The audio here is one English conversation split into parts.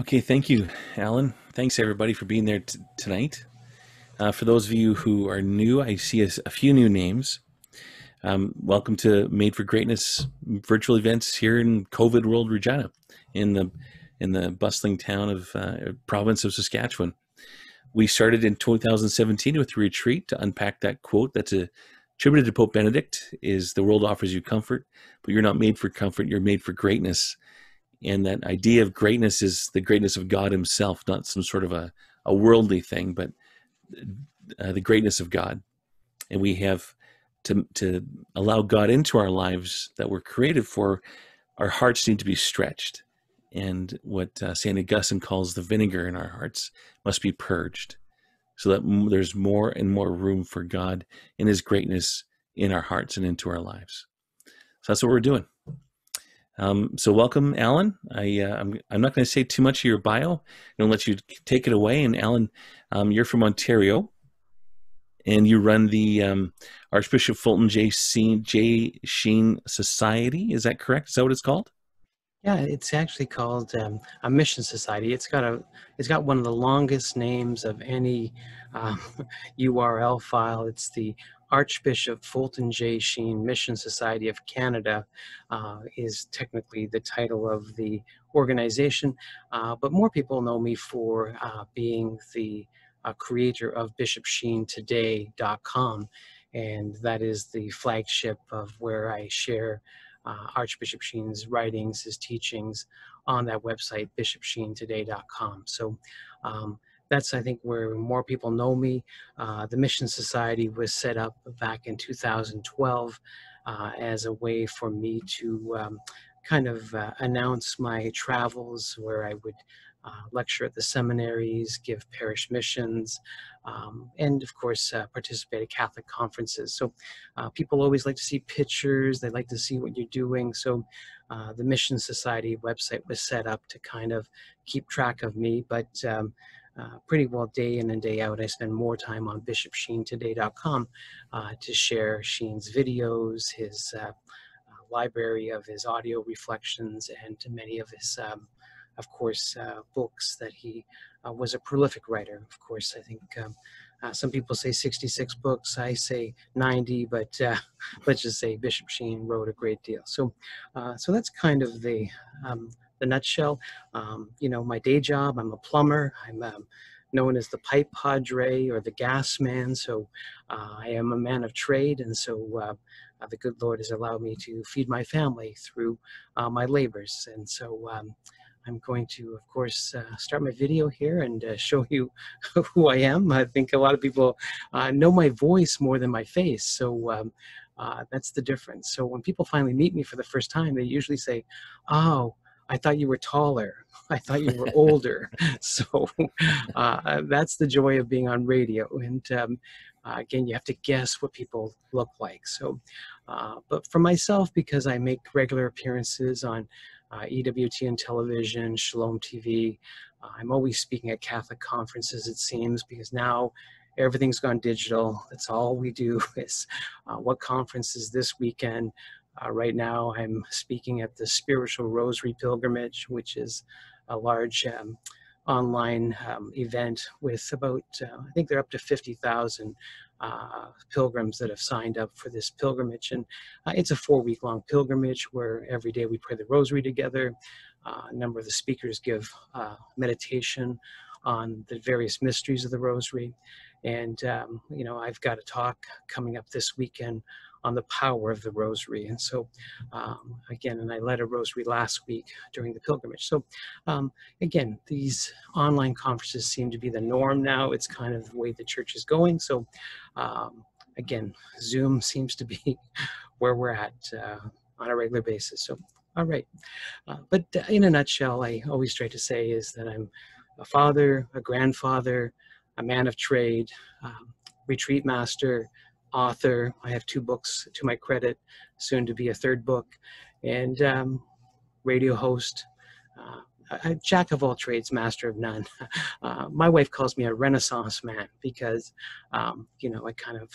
Okay, thank you, Allan. Thanks everybody for being there t- tonight. Uh, for those of you who are new, I see a, a few new names. Um, welcome to Made for Greatness virtual events here in COVID World Regina, in the in the bustling town of uh, province of Saskatchewan. We started in 2017 with a retreat to unpack that quote that's attributed to Pope Benedict: "Is the world offers you comfort, but you're not made for comfort. You're made for greatness." And that idea of greatness is the greatness of God Himself, not some sort of a, a worldly thing, but uh, the greatness of God. And we have to to allow God into our lives that we're created for. Our hearts need to be stretched, and what uh, Saint Augustine calls the vinegar in our hearts must be purged, so that there's more and more room for God and His greatness in our hearts and into our lives. So that's what we're doing. Um, so welcome, Allan. I, uh, I'm, I'm not going to say too much of your bio. I'm going to let you take it away. And Allan, um, you're from Ontario, and you run the um, Archbishop Fulton J. Sheen, Sheen Society. Is that correct? Is that what it's called? Yeah, it's actually called um, a mission society. It's got a, it's got one of the longest names of any um, URL file. It's the Archbishop Fulton J. Sheen Mission Society of Canada uh, is technically the title of the organization, uh, but more people know me for uh, being the uh, creator of BishopSheenToday.com, and that is the flagship of where I share uh, Archbishop Sheen's writings, his teachings on that website, BishopSheenToday.com. So um, that's I think where more people know me. Uh, the Mission Society was set up back in 2012 uh, as a way for me to um, kind of uh, announce my travels where I would uh, lecture at the seminaries, give parish missions, um, and of course uh, participate at Catholic conferences. So uh, people always like to see pictures, they like to see what you're doing. So the Mission Society website was set up to kind of keep track of me, but um, uh, pretty well day in and day out. I spend more time on bishopsheentoday.com uh, to share Sheen's videos, his uh, uh, library of his audio reflections, and many of his, um, of course, uh, books that he was a prolific writer. Of course, I think um, some people say 66 books. I say 90, but let's just say Bishop Sheen wrote a great deal. So, so that's kind of the um, the nutshell. Um, you know, my day job, I'm a plumber. I'm um, known as the pipe padre or the gas man. So uh, I am a man of trade. And so uh, uh, the good Lord has allowed me to feed my family through uh, my labors. And so um, I'm going to, of course, uh, start my video here and uh, show you who I am. I think a lot of people know my voice more than my face. So um, uh, that's the difference. So when people finally meet me for the first time, they usually say, "Oh, I thought you were taller. I thought you were older. so uh, that's the joy of being on radio. And um, uh, again, you have to guess what people look like. So, uh, but for myself, because I make regular appearances on uh, EWTN television, Shalom TV, uh, I'm always speaking at Catholic conferences, it seems, because now everything's gone digital. That's all we do is uh, what conferences this weekend. Uh, right now, I'm speaking at the Spiritual Rosary Pilgrimage, which is a large um, online um, event with about, uh, I think they're up to 50,000 uh, pilgrims that have signed up for this pilgrimage. And uh, it's a four week long pilgrimage where every day we pray the rosary together. Uh, a number of the speakers give uh, meditation on the various mysteries of the rosary. And, um, you know, I've got a talk coming up this weekend on the power of the rosary. And so, um, again, and I led a rosary last week during the pilgrimage. So, um, again, these online conferences seem to be the norm now. It's kind of the way the church is going. So, um, again, Zoom seems to be where we're at uh, on a regular basis. So, all right. Uh, but in a nutshell, I always try to say is that I'm a father, a grandfather, a man of trade, um, retreat master, author. I have two books to my credit, soon to be a third book, and um, radio host. Uh, a jack of all trades, master of none. Uh, my wife calls me a renaissance man because, um, you know, I kind of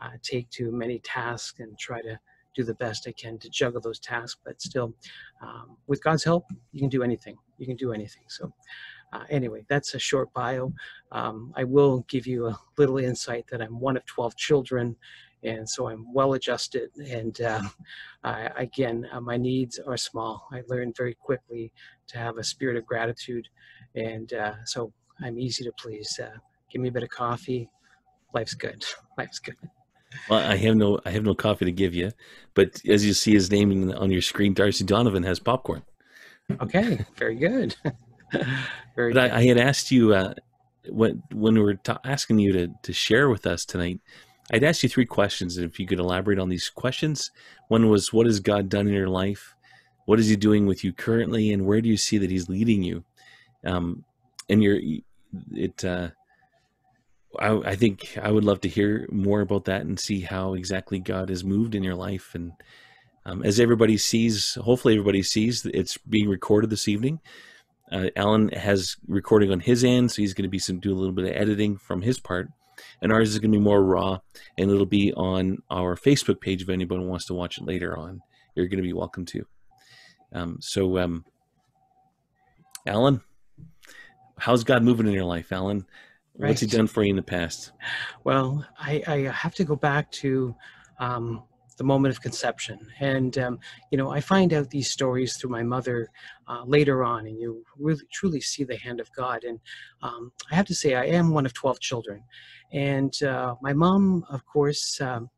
uh, take to many tasks and try to do the best I can to juggle those tasks. But still, um, with God's help, you can do anything. you can do anything. So uh, anyway, that's a short bio. Um, I will give you a little insight that I'm one of 12 children, and so I'm well adjusted. And uh, I, again, uh, my needs are small. I learned very quickly to have a spirit of gratitude, and uh, so I'm easy to please. Uh, give me a bit of coffee, life's good. Life's good. Well, I have no, I have no coffee to give you, but as you see his name on your screen, Darcy Donovan has popcorn. Okay, very good. very. But. I, I, had asked you uh, when when we were ta- asking you to to share with us tonight. I'd asked you three questions, and if you could elaborate on these questions. One was, "What has God done in your life? What is He doing with you currently, and where do you see that He's leading you?" Um, and you're it. Uh, I, I think I would love to hear more about that and see how exactly God has moved in your life. And um, as everybody sees, hopefully everybody sees, it's being recorded this evening. Uh, Allan has recording on his end, so he's going to be some do a little bit of editing from his part, and ours is going to be more raw, and it'll be on our Facebook page if anybody wants to watch it later on. You're going to be welcome to. Um, so, um, Allan, how's God moving in your life, Allan? Right. What's he done for you in the past? Well, I, I have to go back to um, the moment of conception. And, um, you know, I find out these stories through my mother uh, later on, and you really truly see the hand of God. And um, I have to say, I am one of 12 children. And uh, my mom, of course, um,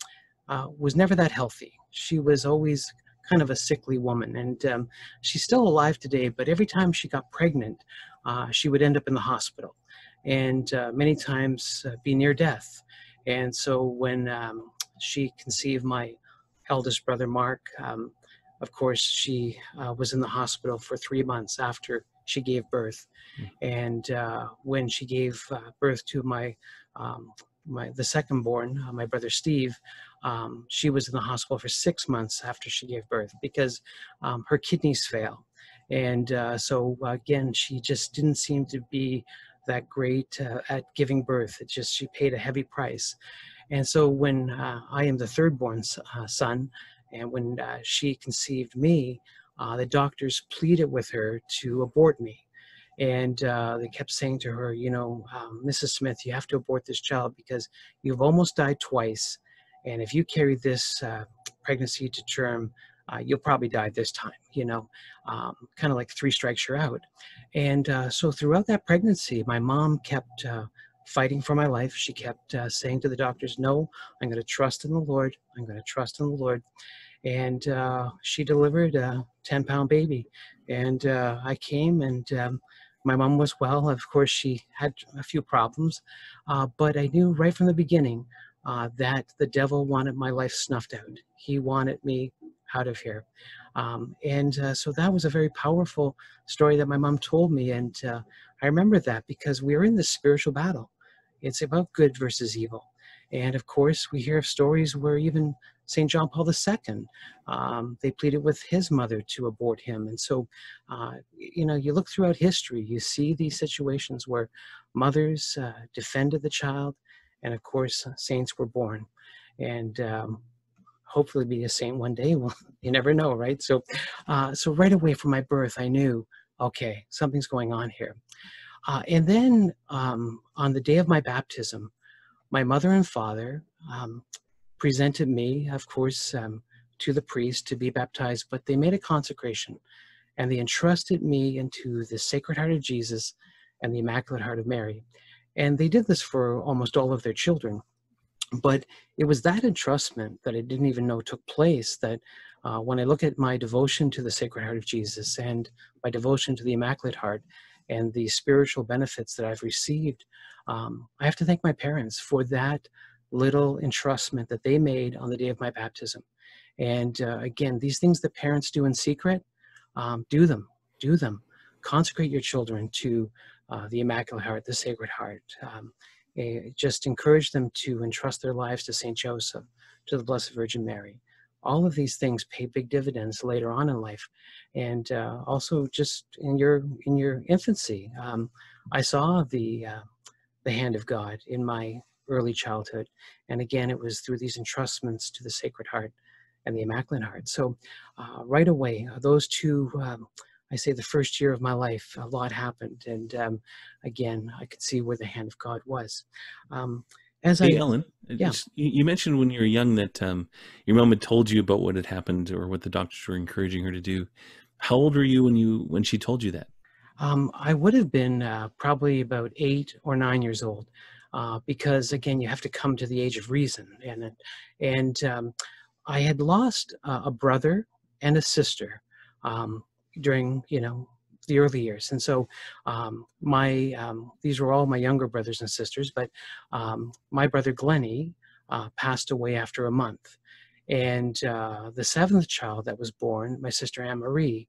uh, was never that healthy. She was always kind of a sickly woman. And um, she's still alive today, but every time she got pregnant, uh, she would end up in the hospital and uh, many times uh, be near death. And so when um, she conceived my eldest brother, Mark, um, of course, she uh, was in the hospital for three months after she gave birth. Mm. And uh, when she gave uh, birth to my, um, my the second born, uh, my brother Steve, um, she was in the hospital for six months after she gave birth because um, her kidneys fail. And so again, she just didn't seem to be that great uh, at giving birth. It just she paid a heavy price. And so when uh, I am the third born uh, son, and when uh, she conceived me, uh, the doctors pleaded with her to abort me. And they kept saying to her, you know, um, Mrs. Smith, you have to abort this child because you've almost died twice. And if you carry this pregnancy to term, uh, you'll probably die this time, you know, um, kind of like three strikes, you're out. And uh, so throughout that pregnancy, my mom kept uh, fighting for my life. She kept uh, saying to the doctors, no, I'm going to trust in the Lord. I'm going to trust in the Lord. And uh, she delivered a 10 pound baby. And uh, I came and um, my mom was well. Of course, she had a few problems, but I knew right from the beginning uh, that the devil wanted my life snuffed out. He wanted me out of here. Um, and uh, so that was a very powerful story that my mom told me. And uh, I remember that because we are in this spiritual battle. It's about good versus evil. And of course, we hear of stories where even St. John Paul II, um, they pleaded with his mother to abort him. And so, uh, you know, you look throughout history, you see these situations where mothers uh, defended the child, and of course, saints were born. And um, hopefully be a saint one day. Well, you never know, right? So, uh, so right away from my birth, I knew, okay, something's going on here. Uh, and then um, on the day of my baptism, my mother and father um, presented me, of course, um, to the priest to be baptized, but they made a consecration and they entrusted me into the Sacred Heart of Jesus and the Immaculate Heart of Mary. And they did this for almost all of their children. But it was that entrustment that I didn't even know took place that uh, when I look at my devotion to the Sacred Heart of Jesus and my devotion to the Immaculate Heart and the spiritual benefits that I've received, um, I have to thank my parents for that little entrustment that they made on the day of my baptism. And uh, again, these things that parents do in secret, um, do them, do them. Consecrate your children to uh, the Immaculate Heart, the Sacred Heart. Um, just encourage them to entrust their lives to St. Joseph, to the Blessed Virgin Mary. All of these things pay big dividends later on in life, and uh, also just in your in your infancy. Um, I saw the uh, the hand of God in my early childhood, and again, it was through these entrustments to the Sacred Heart and the Immaculate Heart. So, uh, right away, those two um, I say the first year of my life, a lot happened, and um, again, I could see where the hand of God was. As hey, I, Ellen, uh, yeah. you mentioned when you were young that um, your mom had told you about what had happened or what the doctors were encouraging her to do. How old were you when you when she told you that? Um, I would have been uh, probably about eight or nine years old, uh, because again, you have to come to the age of reason, and and um, I had lost uh, a brother and a sister um, during you know the early years. And so um, my um, these were all my younger brothers and sisters, but um, my brother Glennie uh, passed away after a month. And uh, the seventh child that was born, my sister Anne Marie,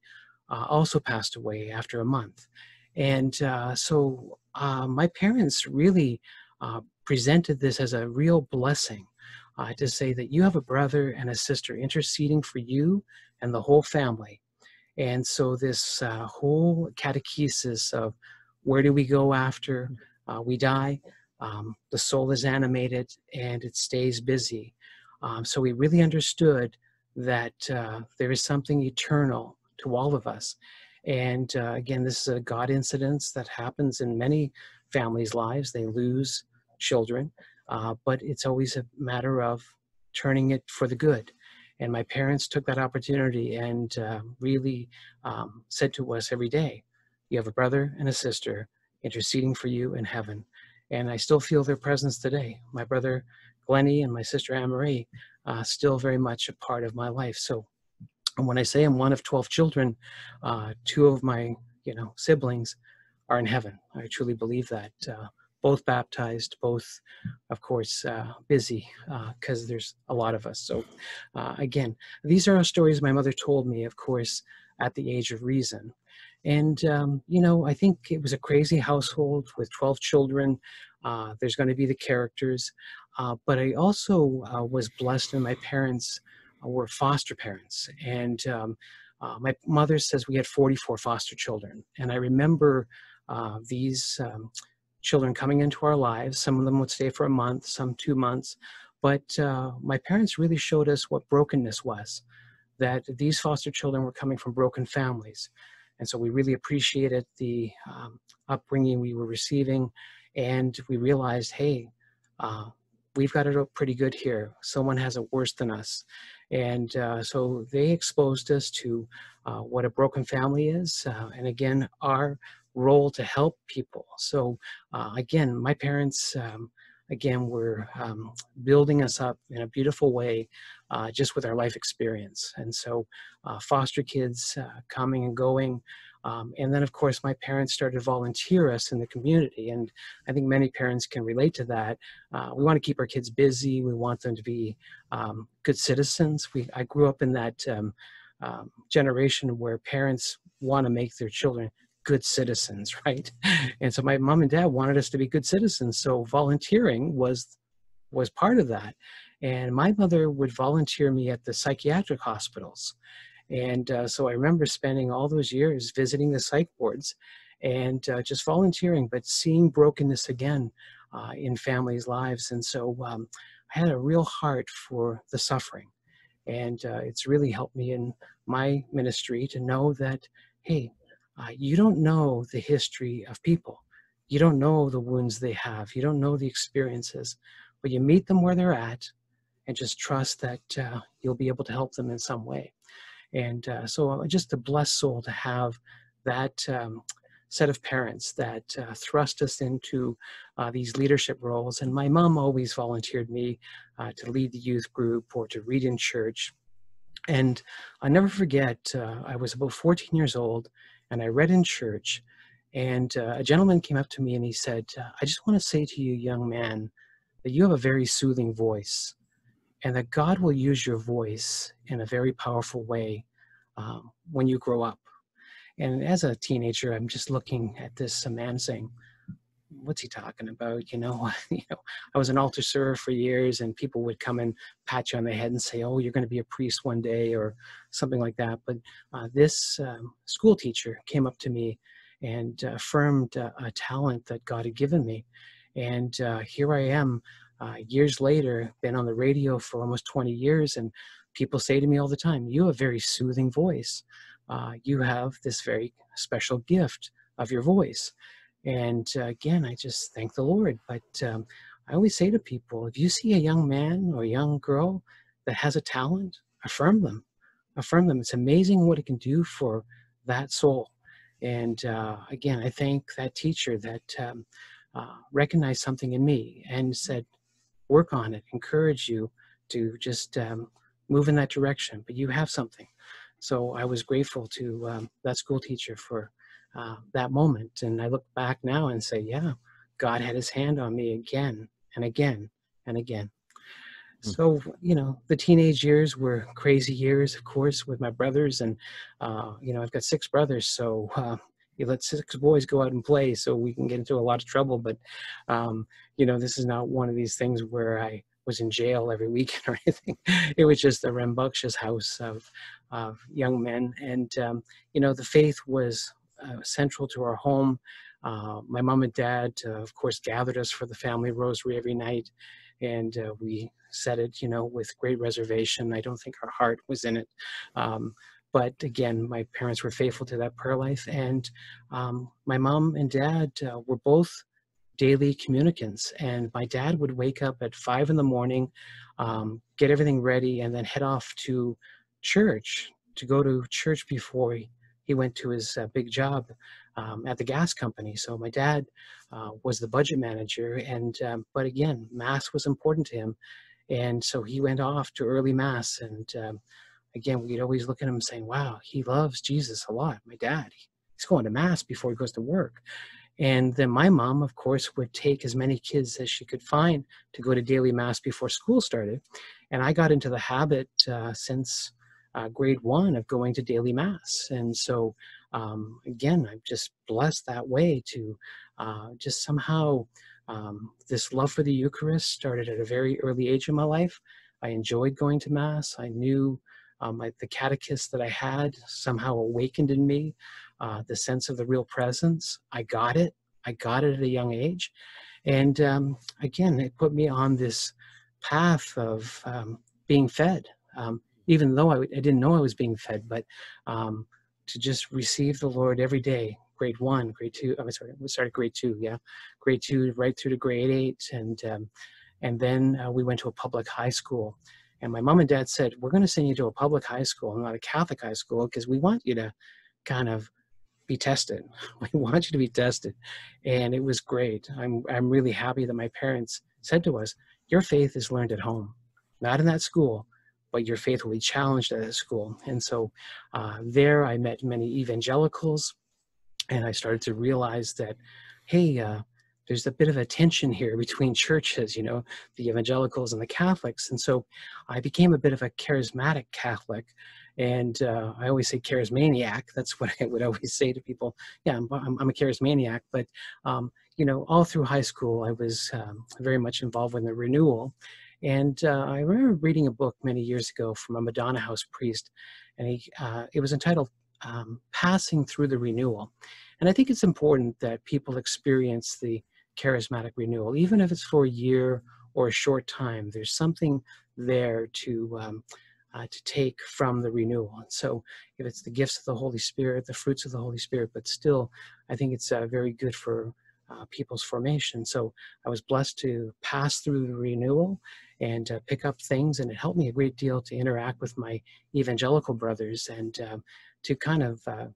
uh, also passed away after a month. And uh, so uh, my parents really uh, presented this as a real blessing to say that you have a brother and a sister interceding for you and the whole family and so this uh, whole catechesis of where do we go after mm. uh, we die, um, the soul is animated and it stays busy. Um, so we really understood that uh, there is something eternal to all of us. And uh, again, this is a God incidence that happens in many families' lives. They lose children, uh, but it's always a matter of turning it for the good. And my parents took that opportunity and uh, really um, said to us every day, You have a brother and a sister interceding for you in heaven. And I still feel their presence today. My brother Glennie and my sister Anne Marie uh, still very much a part of my life. So when I say I'm one of 12 children, uh, two of my you know siblings are in heaven. I truly believe that. Uh, both baptized, both, of course, uh, busy because uh, there's a lot of us. So, uh, again, these are stories my mother told me, of course, at the age of reason. And, um, you know, I think it was a crazy household with 12 children. Uh, there's going to be the characters. Uh, but I also uh, was blessed, and my parents were foster parents. And um, my mother says we had 44 foster children. And I remember these. Um, children coming into our lives. Some of them would stay for a month, some two months. But uh, my parents really showed us what brokenness was, that these foster children were coming from broken families. And so we really appreciated the um, upbringing we were receiving. And we realized, hey, uh, we've got it pretty good here. Someone has it worse than us. And uh, so they exposed us to uh, what a broken family is. Uh, and again, our role to help people. So uh, again, my parents, um, again, were um, building us up in a beautiful way uh, just with our life experience. And so uh, foster kids uh, coming and going. Um, and then, of course, my parents started to volunteer us in the community. And I think many parents can relate to that. Uh, we want to keep our kids busy. We want them to be um, good citizens. We, I grew up in that um, um, generation where parents want to make their children good citizens, right? And so my mom and dad wanted us to be good citizens. So volunteering was was part of that. And my mother would volunteer me at the psychiatric hospitals. And uh, so I remember spending all those years visiting the psych wards and uh, just volunteering, but seeing brokenness again uh, in families' lives. And so um, I had a real heart for the suffering. And uh, it's really helped me in my ministry to know that, hey, uh, you don't know the history of people. You don't know the wounds they have. You don't know the experiences, but you meet them where they're at and just trust that uh, you'll be able to help them in some way. And uh, so, just a blessed soul to have that um, set of parents that uh, thrust us into uh, these leadership roles. And my mom always volunteered me uh, to lead the youth group or to read in church. And I never forget, uh, I was about 14 years old and I read in church, and uh, a gentleman came up to me and he said, uh, I just want to say to you, young man, that you have a very soothing voice, and that God will use your voice in a very powerful way um, when you grow up. And as a teenager, I'm just looking at this man saying, what's he talking about? You know, you know, I was an altar server for years, and people would come and pat you on the head and say, "Oh, you're going to be a priest one day," or something like that. But uh, this um, school teacher came up to me and uh, affirmed uh, a talent that God had given me, and uh, here I am, uh, years later, been on the radio for almost 20 years, and people say to me all the time, "You have a very soothing voice." uh, you have this very special gift of your voice. And uh, again, I just thank the Lord. But um, I always say to people if you see a young man or a young girl that has a talent, affirm them. Affirm them. It's amazing what it can do for that soul. And uh, again, I thank that teacher that um, uh, recognized something in me and said, work on it, encourage you to just um, move in that direction. But you have something. So I was grateful to um, that school teacher for uh, that moment. And I look back now and say, yeah, God had his hand on me again and again and again. Hmm. So, you know, the teenage years were crazy years, of course, with my brothers. And, uh, you know, I've got six brothers. So uh, you let six boys go out and play so we can get into a lot of trouble. But, um, you know, this is not one of these things where I was in jail every weekend or anything. It was just a rambunctious house of, of young men. And, um, you know, the faith was uh, central to our home. Uh, my mom and dad, uh, of course, gathered us for the family rosary every night, and uh, we said it, you know, with great reservation. I don't think our heart was in it. Um, but again, my parents were faithful to that prayer life, and um, my mom and dad were both daily communicants. And my dad would wake up at five in the morning, um, get everything ready, and then head off to church to go to church before he, went to his uh, big job um, at the gas company. So my dad uh, was the budget manager, and um, but again, mass was important to him, and so he went off to early mass. And um, again, we'd always look at him saying, "Wow, he loves Jesus a lot." My dad, he's going to mass before he goes to work. And then my mom, of course, would take as many kids as she could find to go to daily mass before school started. And I got into the habit uh, since uh, grade one of going to daily mass. And so, um, again, I'm just blessed that way to uh, just somehow um, this love for the Eucharist started at a very early age in my life. I enjoyed going to mass. I knew um, I, the catechist that I had somehow awakened in me uh, the sense of the real presence. I got it. I got it at a young age. And um, again, it put me on this path of um, being fed. Um, even though I, I didn't know I was being fed, but um, to just receive the Lord every day, grade one, grade two, I'm sorry, we started grade two, yeah, grade two, right through to grade eight. And, um, and then uh, we went to a public high school. And my mom and dad said, we're going to send you to a public high school, not a Catholic high school, because we want you to kind of be tested. We want you to be tested. And it was great. I'm, I'm really happy that my parents said to us, your faith is learned at home, not in that school, but your faith will be challenged at school. And so uh, there I met many evangelicals, and I started to realize that, hey, uh, there's a bit of a tension here between churches, you know, the evangelicals and the Catholics. And so I became a bit of a charismatic Catholic. And uh, I always say charismaniac. That's what I would always say to people. Yeah, I'm, I'm a charismaniac. But, um, you know, all through high school, I was um, very much involved with the renewal. And uh, I remember reading a book many years ago from a Madonna House priest, and he, uh, it was entitled um, Passing Through the Renewal. And I think it's important that people experience the charismatic renewal, even if it's for a year or a short time. There's something there to um, uh, to take from the renewal. And so, if it's the gifts of the Holy Spirit, the fruits of the Holy Spirit, but still, I think it's uh, very good for uh, people's formation. So I was blessed to pass through the renewal and uh, pick up things, and it helped me a great deal to interact with my evangelical brothers and um, to kind of uh,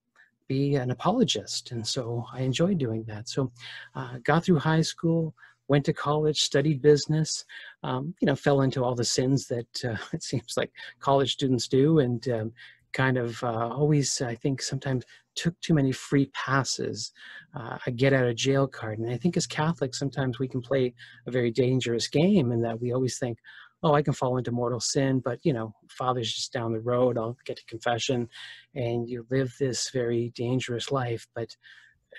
be an apologist. And so I enjoyed doing that. So uh, got through high school, went to college, studied business, um, you know, fell into all the sins that uh, it seems like college students do, and um, kind of uh, always, I think, sometimes took too many free passes, uh, a get out of jail card. And I think as Catholics, sometimes we can play a very dangerous game in that we always think, oh, I can fall into mortal sin, but you know, Father's just down the road. I'll get to confession, and you live this very dangerous life. But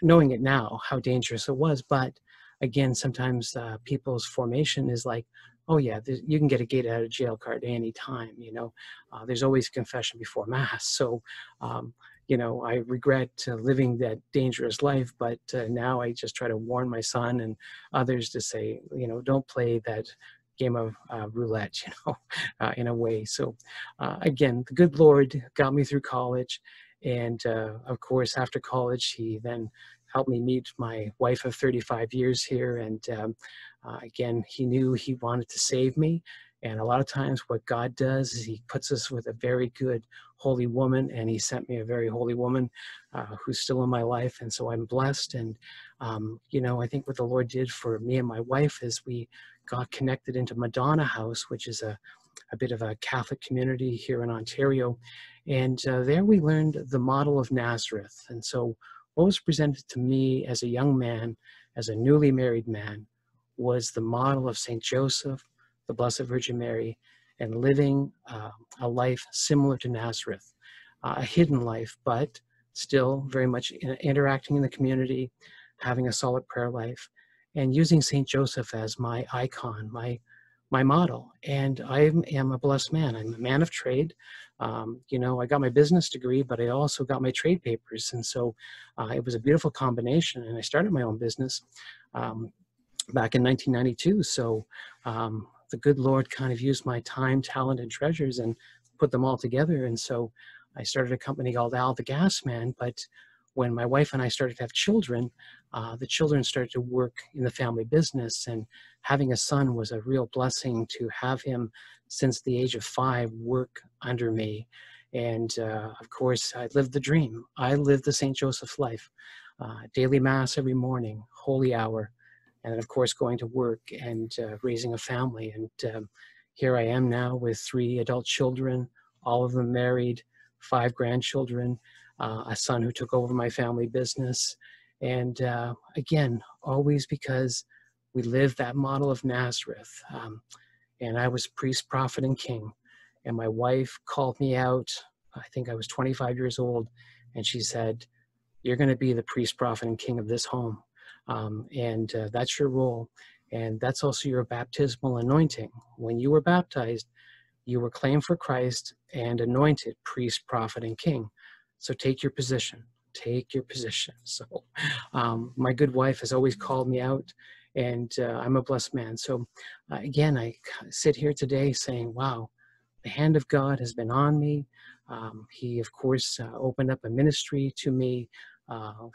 knowing it now, how dangerous it was. But again, sometimes uh, people's formation is like, oh yeah, you can get a get out of jail card any time. You know, uh, there's always confession before mass. So, um, you know, I regret uh, living that dangerous life, but uh, now I just try to warn my son and others to say, you know, don't play that game of uh, roulette, you know, uh, in a way. So, uh, again, the good Lord got me through college, And uh, of course, after college, he then helped me meet my wife of 35 years here. And um, again, he knew he wanted to save me. And a lot of times, what God does is He puts us with a very good, holy woman, and He sent me a very holy woman uh, who's still in my life. And so I'm blessed. And, um, you know, I think what the Lord did for me and my wife is we got connected into Madonna House, which is a, a bit of a Catholic community here in Ontario. And uh, there we learned the model of Nazareth. And so, what was presented to me as a young man, as a newly married man, was the model of St. Joseph, the Blessed Virgin Mary, and living uh, a life similar to Nazareth, uh, a hidden life, but still very much in, interacting in the community, having a solid prayer life, and using St. Joseph as my icon, my my model. And I am a blessed man. I'm a man of trade. Um, you know, I got my business degree, but I also got my trade papers. And so uh, it was a beautiful combination. And I started my own business um, back in 1992. So um, the good Lord kind of used my time, talent, and treasures and put them all together. And so I started a company called Al the Gas Man. But when my wife and I started to have children, uh, the children started to work in the family business. And having a son was a real blessing to have him since the age of five work under me. And uh, of course, I lived the dream. I lived the St. Joseph life. Uh, daily mass every morning, holy hour, and then of course going to work and uh, raising a family. And um, here I am now with three adult children, all of them married, five grandchildren, uh, a son who took over my family business. And uh, again, always because we live that model of Nazareth. Um, and I was priest, prophet, and king. And my wife called me out. I think I was 25 years old, and she said, "You're going to be the priest, prophet, and king of this home, um, and uh, that's your role, and that's also your baptismal anointing. When you were baptized, you were claimed for Christ and anointed priest, prophet, and king. So take your position. Take your position. So, um, my good wife has always called me out and uh, I'm a blessed man. So, uh, again, I sit here today saying, wow, the hand of God has been on me. Um, he, of course, uh, opened up a ministry to me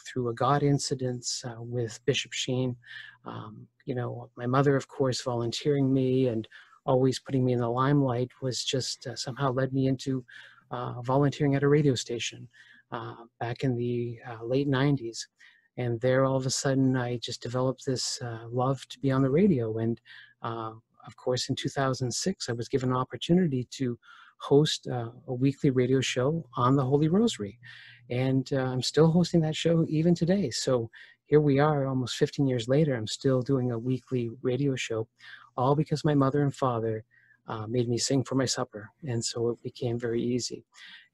through a God incident uh, with Bishop Sheen. Um, you know, my mother, of course, volunteering me and always putting me in the limelight was just uh, somehow led me into volunteering at a radio station back in the late 90s and there all of a sudden i just developed this uh, love to be on the radio. And uh, of course in 2006 i was given an opportunity to host uh, a weekly radio show on the holy rosary and uh, i'm still hosting that show even today so here we are almost 15 years later i'm still doing a weekly radio show all because my mother and father uh, made me sing for my supper and so it became very easy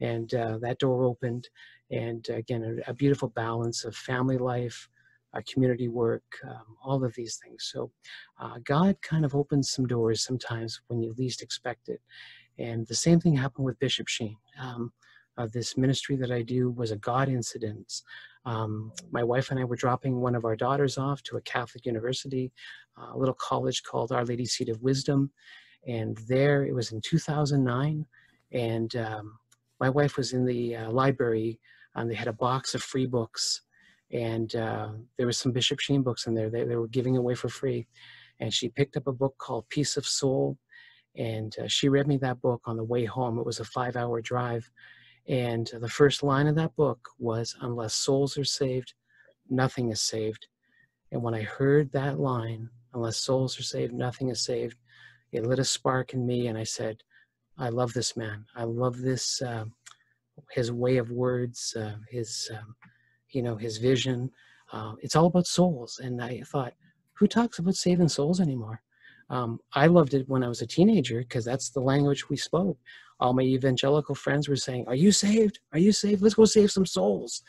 and uh, that door opened and again, a, a beautiful balance of family life, uh, community work, um, all of these things. So uh, God kind of opens some doors sometimes when you least expect it. And the same thing happened with Bishop Sheen. Um, uh, this ministry that I do was a God incident. Um, my wife and I were dropping one of our daughters off to a Catholic university, uh, a little college called Our Lady Seat of Wisdom. And there, it was in 2009. And um, my wife was in the uh, library and they had a box of free books and uh, there was some bishop sheen books in there they, they were giving away for free and she picked up a book called peace of soul and uh, she read me that book on the way home it was a five hour drive and the first line of that book was unless souls are saved nothing is saved and when i heard that line unless souls are saved nothing is saved it lit a spark in me and i said i love this man i love this uh, his way of words, uh, his, um, you know, his vision. Uh, it's all about souls. And I thought, who talks about saving souls anymore? Um, I loved it when I was a teenager because that's the language we spoke. All my evangelical friends were saying, Are you saved? Are you saved? Let's go save some souls.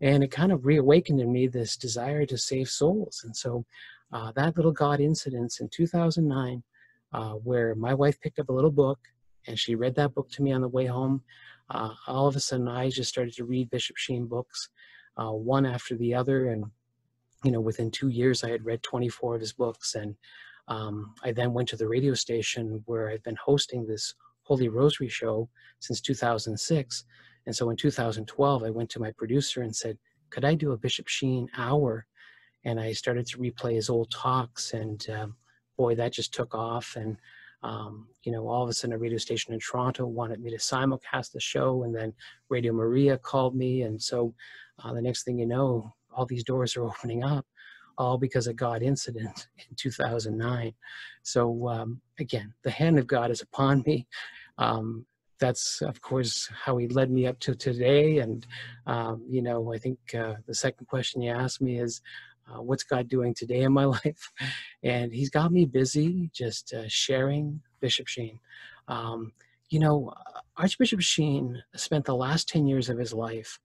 And it kind of reawakened in me this desire to save souls. And so uh, that little God incident in 2009, uh, where my wife picked up a little book and she read that book to me on the way home uh, all of a sudden I just started to read Bishop Sheen books, uh, one after the other. And, you know, within two years, I had read 24 of his books. And um, I then went to the radio station where I've been hosting this Holy Rosary show since 2006. And so in 2012, I went to my producer and said, could I do a Bishop Sheen hour? And I started to replay his old talks, and um, boy, that just took off. And um, you know, all of a sudden, a radio station in Toronto wanted me to simulcast the show, and then Radio Maria called me, and so uh, the next thing you know, all these doors are opening up, all because of God incident in 2009. So um, again, the hand of God is upon me. Um, that's of course how he led me up to today. And um, you know i think uh, the second question you asked me is uh, what's god doing today in my life? And he's got me busy just uh, sharing bishop sheen. Um, you know archbishop sheen spent the last 10 years of his life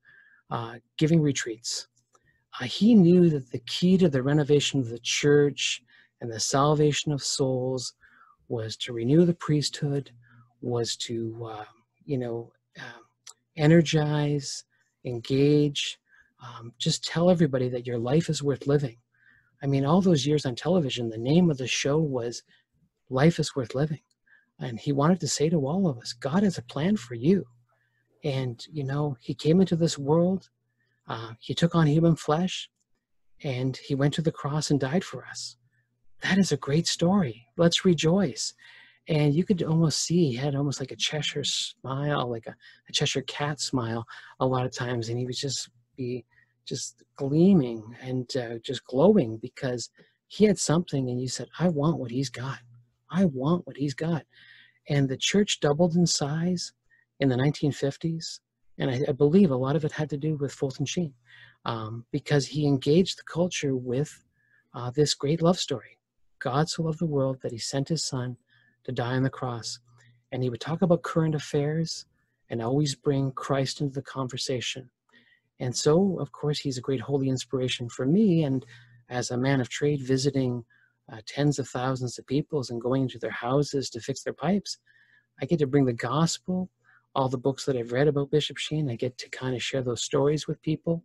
uh, giving retreats. Uh, he knew that the key to the renovation of the church and the salvation of souls was to renew the priesthood was to, uh, you know, uh, energize, engage, um, just tell everybody that your life is worth living. I mean, all those years on television, the name of the show was Life is Worth Living. And he wanted to say to all of us, God has a plan for you. And, you know, he came into this world, uh, he took on human flesh, and he went to the cross and died for us. That is a great story. Let's rejoice and you could almost see he had almost like a Cheshire smile, like a, a, Cheshire cat smile, a lot of times, and he would just be just gleaming and uh, just glowing because he had something, and you said, "I want what he's got. I want what he's got," and the church doubled in size in the 1950s, and I, I believe a lot of it had to do with Fulton Sheen um, because he engaged the culture with uh, this great love story. God so loved the world that he sent his son to die on the cross. And he would talk about current affairs and always bring Christ into the conversation. And so, of course, he's a great holy inspiration for me. And as a man of trade, visiting uh, tens of thousands of peoples and going into their houses to fix their pipes, I get to bring the gospel, all the books that I've read about Bishop Sheen. I get to kind of share those stories with people.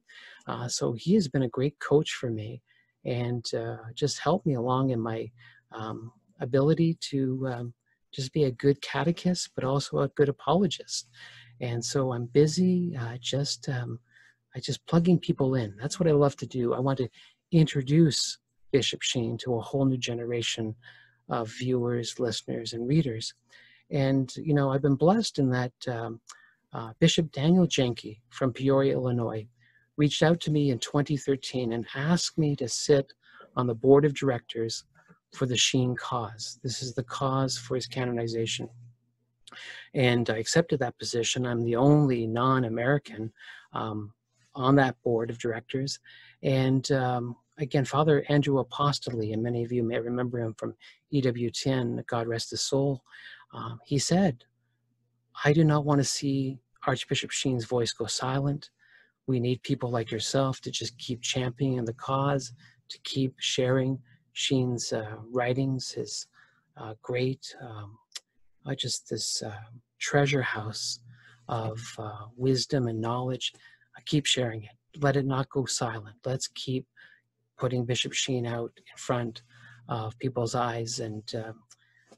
Uh, so he has been a great coach for me and uh, just helped me along in my um, ability to um, just be a good catechist, but also a good apologist. And so I'm busy uh, just um, I just plugging people in. That's what I love to do. I want to introduce Bishop Sheen to a whole new generation of viewers, listeners, and readers. And you know, I've been blessed in that um, uh, Bishop Daniel Jenky from Peoria, Illinois, reached out to me in 2013 and asked me to sit on the board of directors for the Sheen cause. This is the cause for his canonization. And I accepted that position. I'm the only non American um, on that board of directors. And um, again, Father Andrew Apostoli, and many of you may remember him from EWTN, God rest his soul, uh, he said, I do not want to see Archbishop Sheen's voice go silent. We need people like yourself to just keep championing the cause, to keep sharing Sheen's uh, writings, his uh, great, um, uh, just this uh, treasure house of uh, wisdom and knowledge. keep sharing it. Let it not go silent. Let's keep putting Bishop Sheen out in front of people's eyes. And um,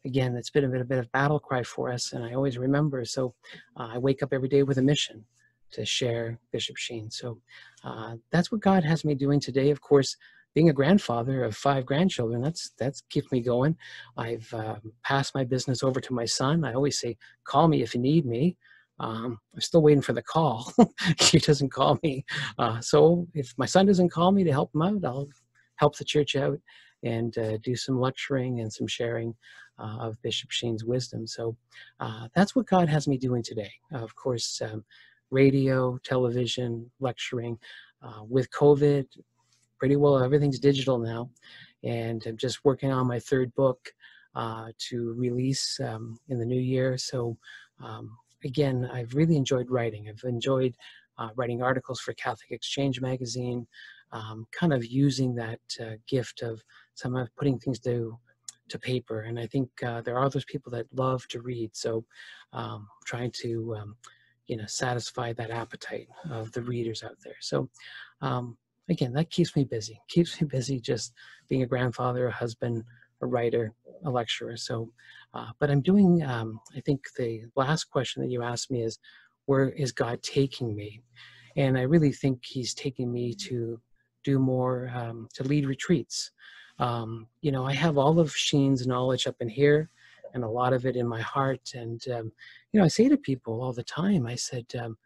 again, it's been a bit, a bit of battle cry for us, and I always remember. So uh, I wake up every day with a mission to share Bishop Sheen. So uh, that's what God has me doing today. Of course, being a grandfather of five grandchildren, that's that's keeps me going. I've uh, passed my business over to my son. I always say, "Call me if you need me." Um, I'm still waiting for the call. he doesn't call me, uh, so if my son doesn't call me to help him out, I'll help the church out and uh, do some lecturing and some sharing uh, of Bishop Sheen's wisdom. So uh, that's what God has me doing today. of course, um, radio, television, lecturing. Uh, with COVID, pretty well. Everything's digital now, and I'm just working on my third book uh, to release um, in the new year. So um, again, I've really enjoyed writing. I've enjoyed uh, writing articles for Catholic Exchange magazine, um, kind of using that uh, gift of some of putting things to to paper. And I think uh, there are those people that love to read. So um, trying to um, you know satisfy that appetite of the readers out there. So um, again, that keeps me busy. Keeps me busy just being a grandfather, a husband, a writer, a lecturer. So, uh, but I'm doing. Um, I think the last question that you asked me is, where is God taking me? And I really think He's taking me to do more, um, to lead retreats. Um, you know, I have all of Sheen's knowledge up in here and a lot of it in my heart. And, um, you know, I say to people all the time, I said, um,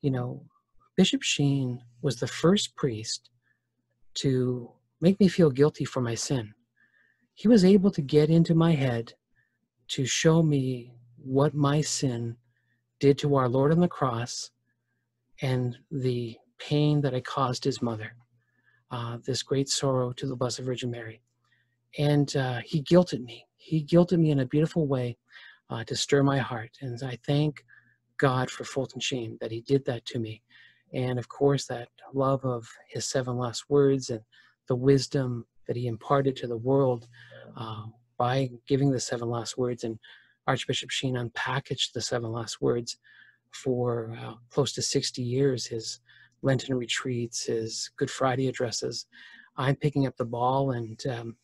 you know, Bishop Sheen was the first priest to make me feel guilty for my sin. He was able to get into my head to show me what my sin did to our Lord on the cross and the pain that I caused his mother, uh, this great sorrow to the Blessed Virgin Mary. And uh, he guilted me. He guilted me in a beautiful way uh, to stir my heart. And I thank God for Fulton Sheen that he did that to me. And of course, that love of his seven last words and the wisdom that he imparted to the world uh, by giving the seven last words. And Archbishop Sheen unpackaged the seven last words for uh, close to 60 years his Lenten retreats, his Good Friday addresses. I'm picking up the ball and um,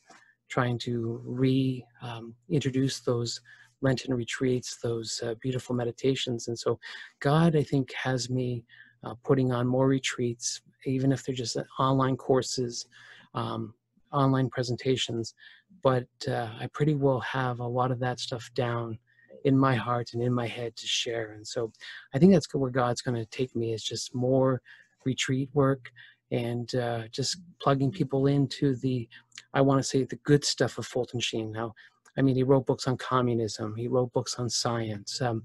trying to reintroduce um, those Lenten retreats, those uh, beautiful meditations. And so, God, I think, has me uh, putting on more retreats, even if they're just uh, online courses, um, online presentations. But uh, I pretty well have a lot of that stuff down in my heart and in my head to share. And so I think that's where God's going to take me is just more retreat work and uh, just plugging people into the, I want to say the good stuff of Fulton Sheen. Now, I mean, he wrote books on communism. He wrote books on science. Um,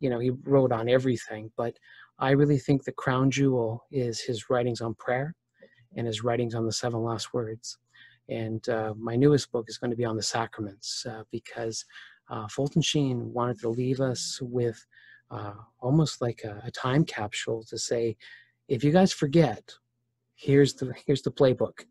you know, he wrote on everything. But I really think the crown jewel is his writings on prayer and his writings on the seven last words. And uh, my newest book is going to be on the sacraments uh, because uh, Fulton Sheen wanted to leave us with uh, almost like a, a, time capsule to say, if you guys forget, here's the here's the playbook.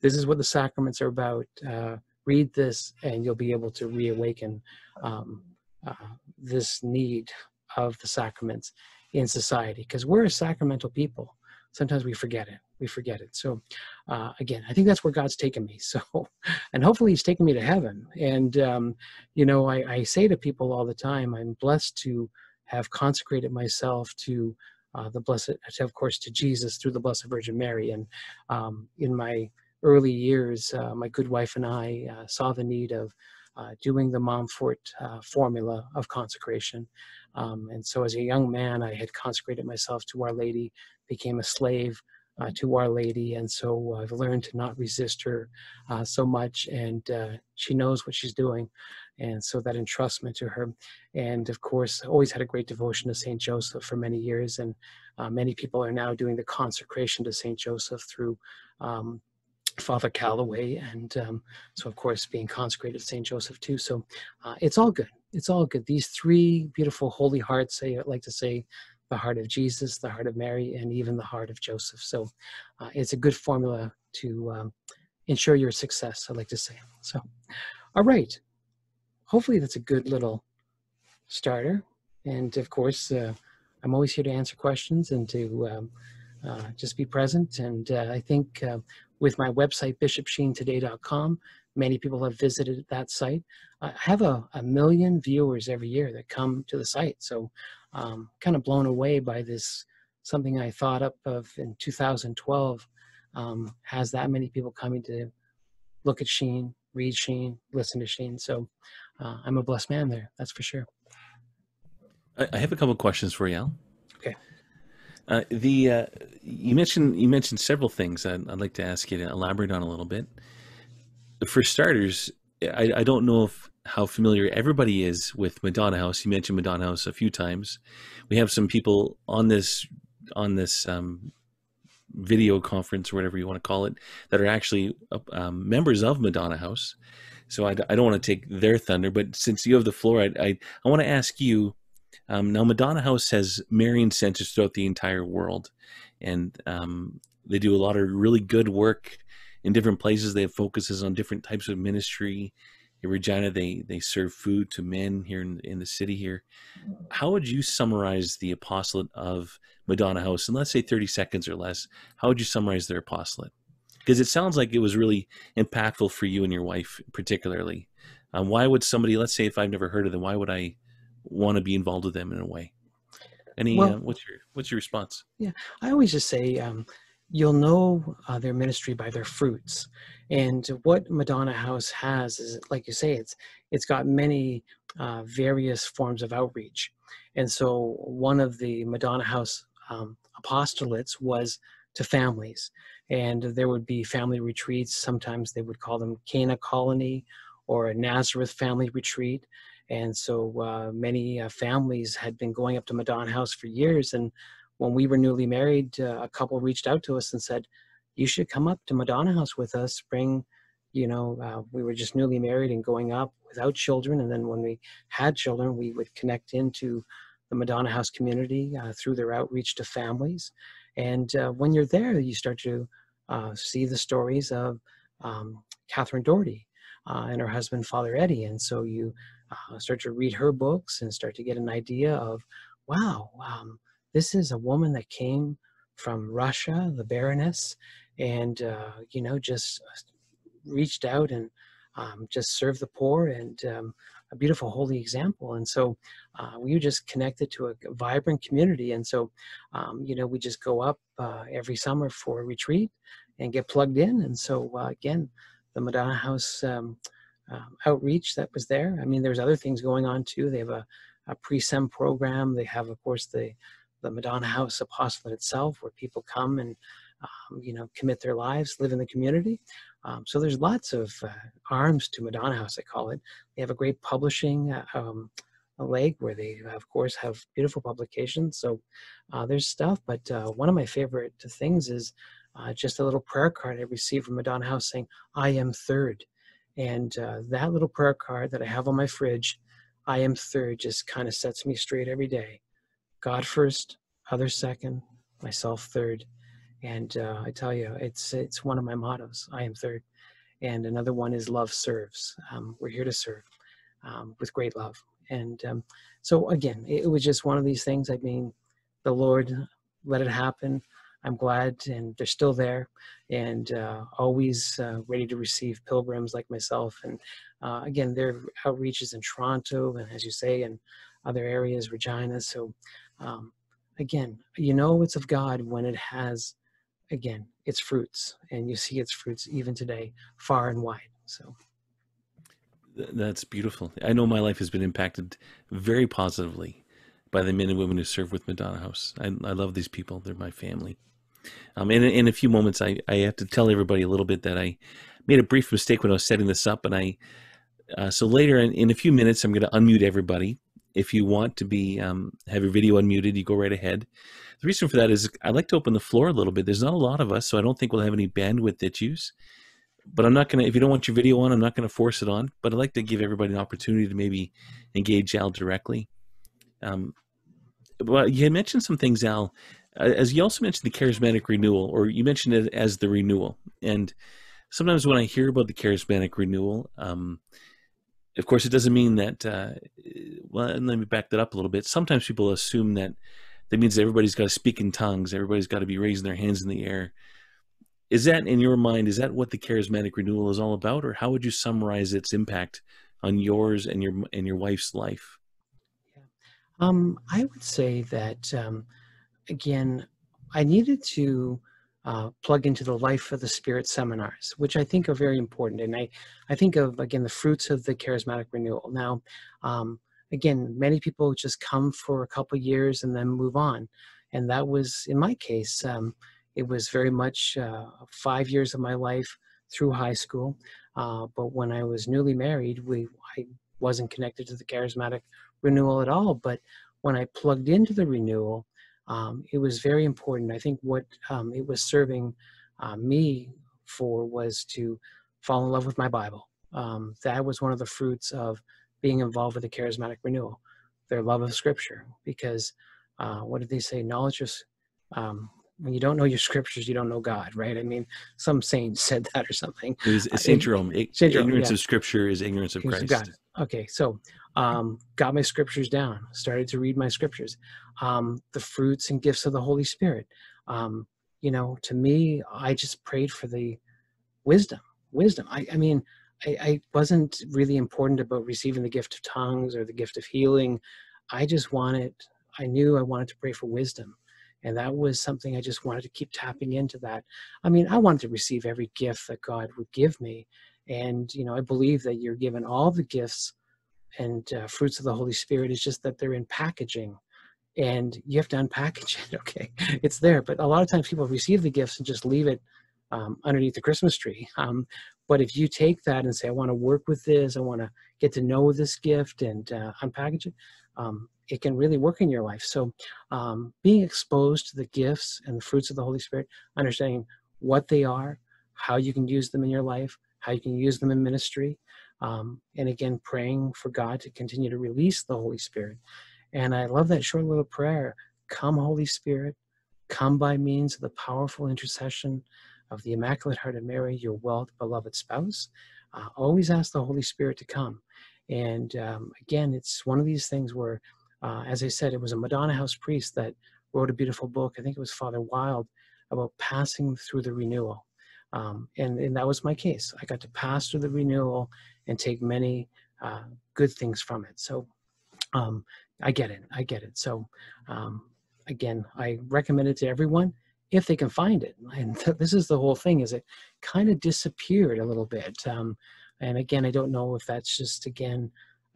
This is what the sacraments are about. Uh, read this, and you'll be able to reawaken um, uh, this need of the sacraments in society because we're a sacramental people. Sometimes we forget it we forget it. So, uh, again, I think that's where God's taken me. So, and hopefully He's taken me to heaven. And, um, you know, I, I, say to people all the time, I'm blessed to have consecrated myself to uh, the blessed, of course, to Jesus through the Blessed Virgin Mary. And um, in my early years, uh, my good wife and I uh, saw the need of uh, doing the Montfort uh, formula of consecration. Um, and so, as a young man, I had consecrated myself to Our Lady, became a slave uh, to Our Lady, and so I've learned to not resist her uh, so much, and uh, she knows what she's doing, and so that entrustment to her, and of course, always had a great devotion to Saint Joseph for many years, and uh, many people are now doing the consecration to Saint Joseph through. Um, Father Calloway, and um, so of course being consecrated Saint Joseph too. So uh, it's all good. It's all good. These three beautiful holy hearts, I like to say, the heart of Jesus, the heart of Mary, and even the heart of Joseph. So uh, it's a good formula to um, ensure your success, I'd like to say. So, all right. Hopefully, that's a good little starter. And of course, uh, I'm always here to answer questions and to um, uh, just be present. And uh, I think uh, with my website, bishopsheentoday.com, many people have visited that site. I have a, a million viewers every year that come to the site. So um, kind of blown away by this something I thought up of in 2012 um, has that many people coming to look at Sheen, read Sheen, listen to Sheen. So uh, I'm a blessed man there, that's for sure. I have a couple questions for you, Al. Okay. Uh, the uh, you mentioned you mentioned several things I'd, I'd, like to ask you to elaborate on a little bit. For starters, I, I don't know if how familiar everybody is with Madonna House. You mentioned Madonna House a few times. We have some people on this on this um, video conference or whatever you want to call it that are actually um, members of Madonna House. So I, I don't want to take their thunder, but since you have the floor, I I, I want to ask you. Um, now, Madonna House has Marian centers throughout the entire world, and um, they do a lot of really good work in different places. They have focuses on different types of ministry in Regina, they they serve food to men here in, in the city here. How would you summarize the apostolate of Madonna House And let's say 30 seconds or less? How would you summarize their apostolate? Because it sounds like it was really impactful for you and your wife, particularly. Um, why would somebody, let's say, if I've never heard of them, why would I want to be involved with them in a way? Any? Well- uh, what's your What's your response? Yeah, I always just say um, you'll know uh, their ministry by their fruits. And what Madonna House has is, like you say, it's it's got many uh, various forms of outreach. And so one of the Madonna House um, apostolates was to families, and there would be family retreats. Sometimes they would call them Cana Colony or a Nazareth family retreat. And so uh, many uh, families had been going up to Madonna House for years, and when we were newly married, uh, a couple reached out to us and said, "You should come up to Madonna House with us." Bring, you know, uh, we were just newly married and going up without children, and then when we had children, we would connect into the Madonna House community uh, through their outreach to families. And uh, when you're there, you start to see the stories of um, Catherine Doherty uh, and her husband, Father Eddie, and so you uh, start to read her books and start to get an idea of, wow. Um, this is a woman that came from Russia, the Baroness, and uh, you know just reached out and um, just served the poor and um, a beautiful holy example. And so uh, we just connected to a vibrant community. And so um, you know we just go up uh, every summer for a retreat and get plugged in. And so uh, again, the Madonna House um, outreach that was there. I mean, there's other things going on too. They have a, a pre-sem program. They have, of course, the the Madonna House Apostolate itself, where people come and um, you know commit their lives, live in the community. Um, so there's lots of uh, arms to Madonna House, I call it. They have a great publishing uh, um, leg where they, of course, have beautiful publications. So uh, there's stuff, but uh, one of my favorite things is uh, just a little prayer card I received from Madonna House saying, "I am third," and uh, that little prayer card that I have on my fridge, "I am third," just kind of sets me straight every day. God first, others second, myself third. And uh, I tell you, it's it's one of my mottos. I am third. And another one is love serves. Um, we're here to serve um, with great love. And um, so again, it, it was just one of these things. I mean, the Lord let it happen. I'm glad, and they're still there, and uh, always uh, ready to receive pilgrims like myself. And uh, again, their outreaches in Toronto, and as you say, in other areas, Regina. So um, again, you know it's of God when it has, again, its fruits, and you see its fruits even today, far and wide. So That's beautiful. I know my life has been impacted very positively by the men and women who serve with Madonna House. I, I love these people. They're my family. Um, in, in a few moments, I, I have to tell everybody a little bit that I made a brief mistake when I was setting this up. And I, uh, so later in, in a few minutes, I'm going to unmute everybody. If you want to be um, have your video unmuted, you go right ahead. The reason for that is I like to open the floor a little bit. There's not a lot of us, so I don't think we'll have any bandwidth issues but I'm not going to, if you don't want your video on, I'm not going to force it on, but I'd like to give everybody an opportunity to maybe engage Al directly. Um, well, you had mentioned some things, Al, as you also mentioned the charismatic renewal, or you mentioned it as the renewal. And sometimes when I hear about the charismatic renewal, um, of course, it doesn't mean that, uh, well, let me back that up a little bit. Sometimes people assume that that means everybody's got to speak in tongues, everybody's got to be raising their hands in the air is that in your mind is that what the charismatic renewal is all about or how would you summarize its impact on yours and your and your wife's life Um, I would say that um, again, I needed to uh, plug into the Life of the Spirit seminars, which I think are very important. And I, I think of again the fruits of the charismatic renewal. Now, um, again, many people just come for a couple years and then move on, and that was in my case. Um, it was very much uh, five years of my life through high school. Uh, but when I was newly married, we I wasn't connected to the charismatic renewal at all. But when I plugged into the renewal, um, it was very important. I think what um, it was serving uh, me for was to fall in love with my Bible. Um, that was one of the fruits of being involved with the charismatic renewal, their love of Scripture. Because uh, what did they say? Knowledge is um, when you don't know your scriptures, you don't know God, right? I mean, some saint said that or something. it was Uh, Saint it- Jerome I- Saint Jerome, ignorance yeah. of scripture is ignorance of Who's christ God. Okay, so um, got my scriptures down, started to read my scriptures. Um, the fruits and gifts of the Holy Spirit. Um, you know, to me, I just prayed for the wisdom. Wisdom. I, I mean, I, I wasn't really important about receiving the gift of tongues or the gift of healing. I just wanted I knew I wanted to pray for wisdom. And that was something I just wanted to keep tapping into that. I mean, I wanted to receive every gift that God would give me. And, you know, I believe that you're given all the gifts and uh, fruits of the Holy Spirit. is just that they're in packaging and you have to unpackage it. Okay. It's there. But a lot of times people receive the gifts and just leave it um, underneath the Christmas tree. Um, but if you take that and say, I want to work with this, I want to get to know this gift and uh, unpackage it, um, it can really work in your life. So um, being exposed to the gifts and the fruits of the Holy Spirit, understanding what they are, how you can use them in your life, how you can use them in ministry, um, and again, praying for God to continue to release the Holy Spirit. And I love that short little prayer Come, Holy Spirit, come by means of the powerful intercession of the Immaculate Heart of Mary, your well beloved spouse. Uh, always ask the Holy Spirit to come. And um, again, it's one of these things where, uh, as I said, it was a Madonna House priest that wrote a beautiful book. I think it was Father Wild about passing through the renewal. Um, and, and that was my case. I got to pass through the renewal and take many uh, good things from it. So um, I get it. I get it. So um, again, I recommend it to everyone if they can find it. And this is the whole thing: is it kind of disappeared a little bit. Um, and again, I don't know if that's just again,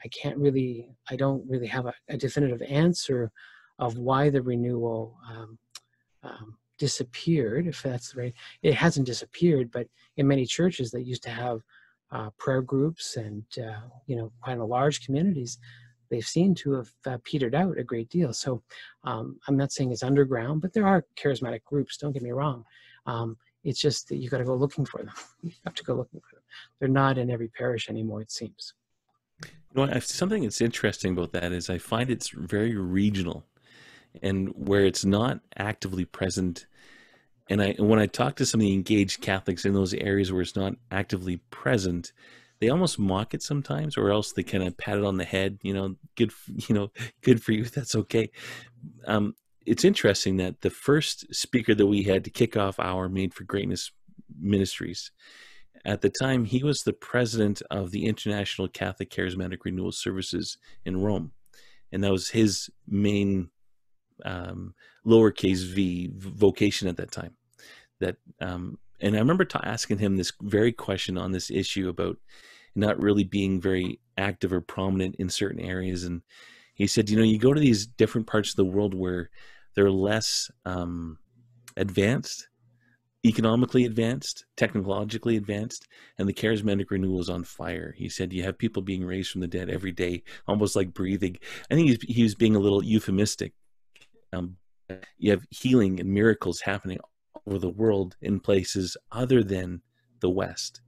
I can't really, I don't really have a, a definitive answer of why the renewal um, um, disappeared. If that's right, it hasn't disappeared, but in many churches that used to have uh, prayer groups and uh, you know quite a large communities they've seemed to have uh, petered out a great deal. So um, I'm not saying it's underground, but there are charismatic groups. Don't get me wrong. Um, it's just that you got to go looking for them. you have to go looking for them. They're not in every parish anymore. It seems. You know, something that's interesting about that is I find it's very regional, and where it's not actively present. And I, when I talk to some of the engaged Catholics in those areas where it's not actively present, they almost mock it sometimes, or else they kind of pat it on the head. You know, good, you know, good for you. That's okay. Um, it's interesting that the first speaker that we had to kick off our Made for Greatness ministries, at the time, he was the president of the International Catholic Charismatic Renewal Services in Rome, and that was his main um, lowercase v vocation at that time. That um, and I remember ta- asking him this very question on this issue about not really being very active or prominent in certain areas. And he said, you know, you go to these different parts of the world where they're less um, advanced, economically advanced, technologically advanced, and the charismatic renewal is on fire. He said, you have people being raised from the dead every day, almost like breathing. I think he was being a little euphemistic. Um, you have healing and miracles happening over the world in places other than the West.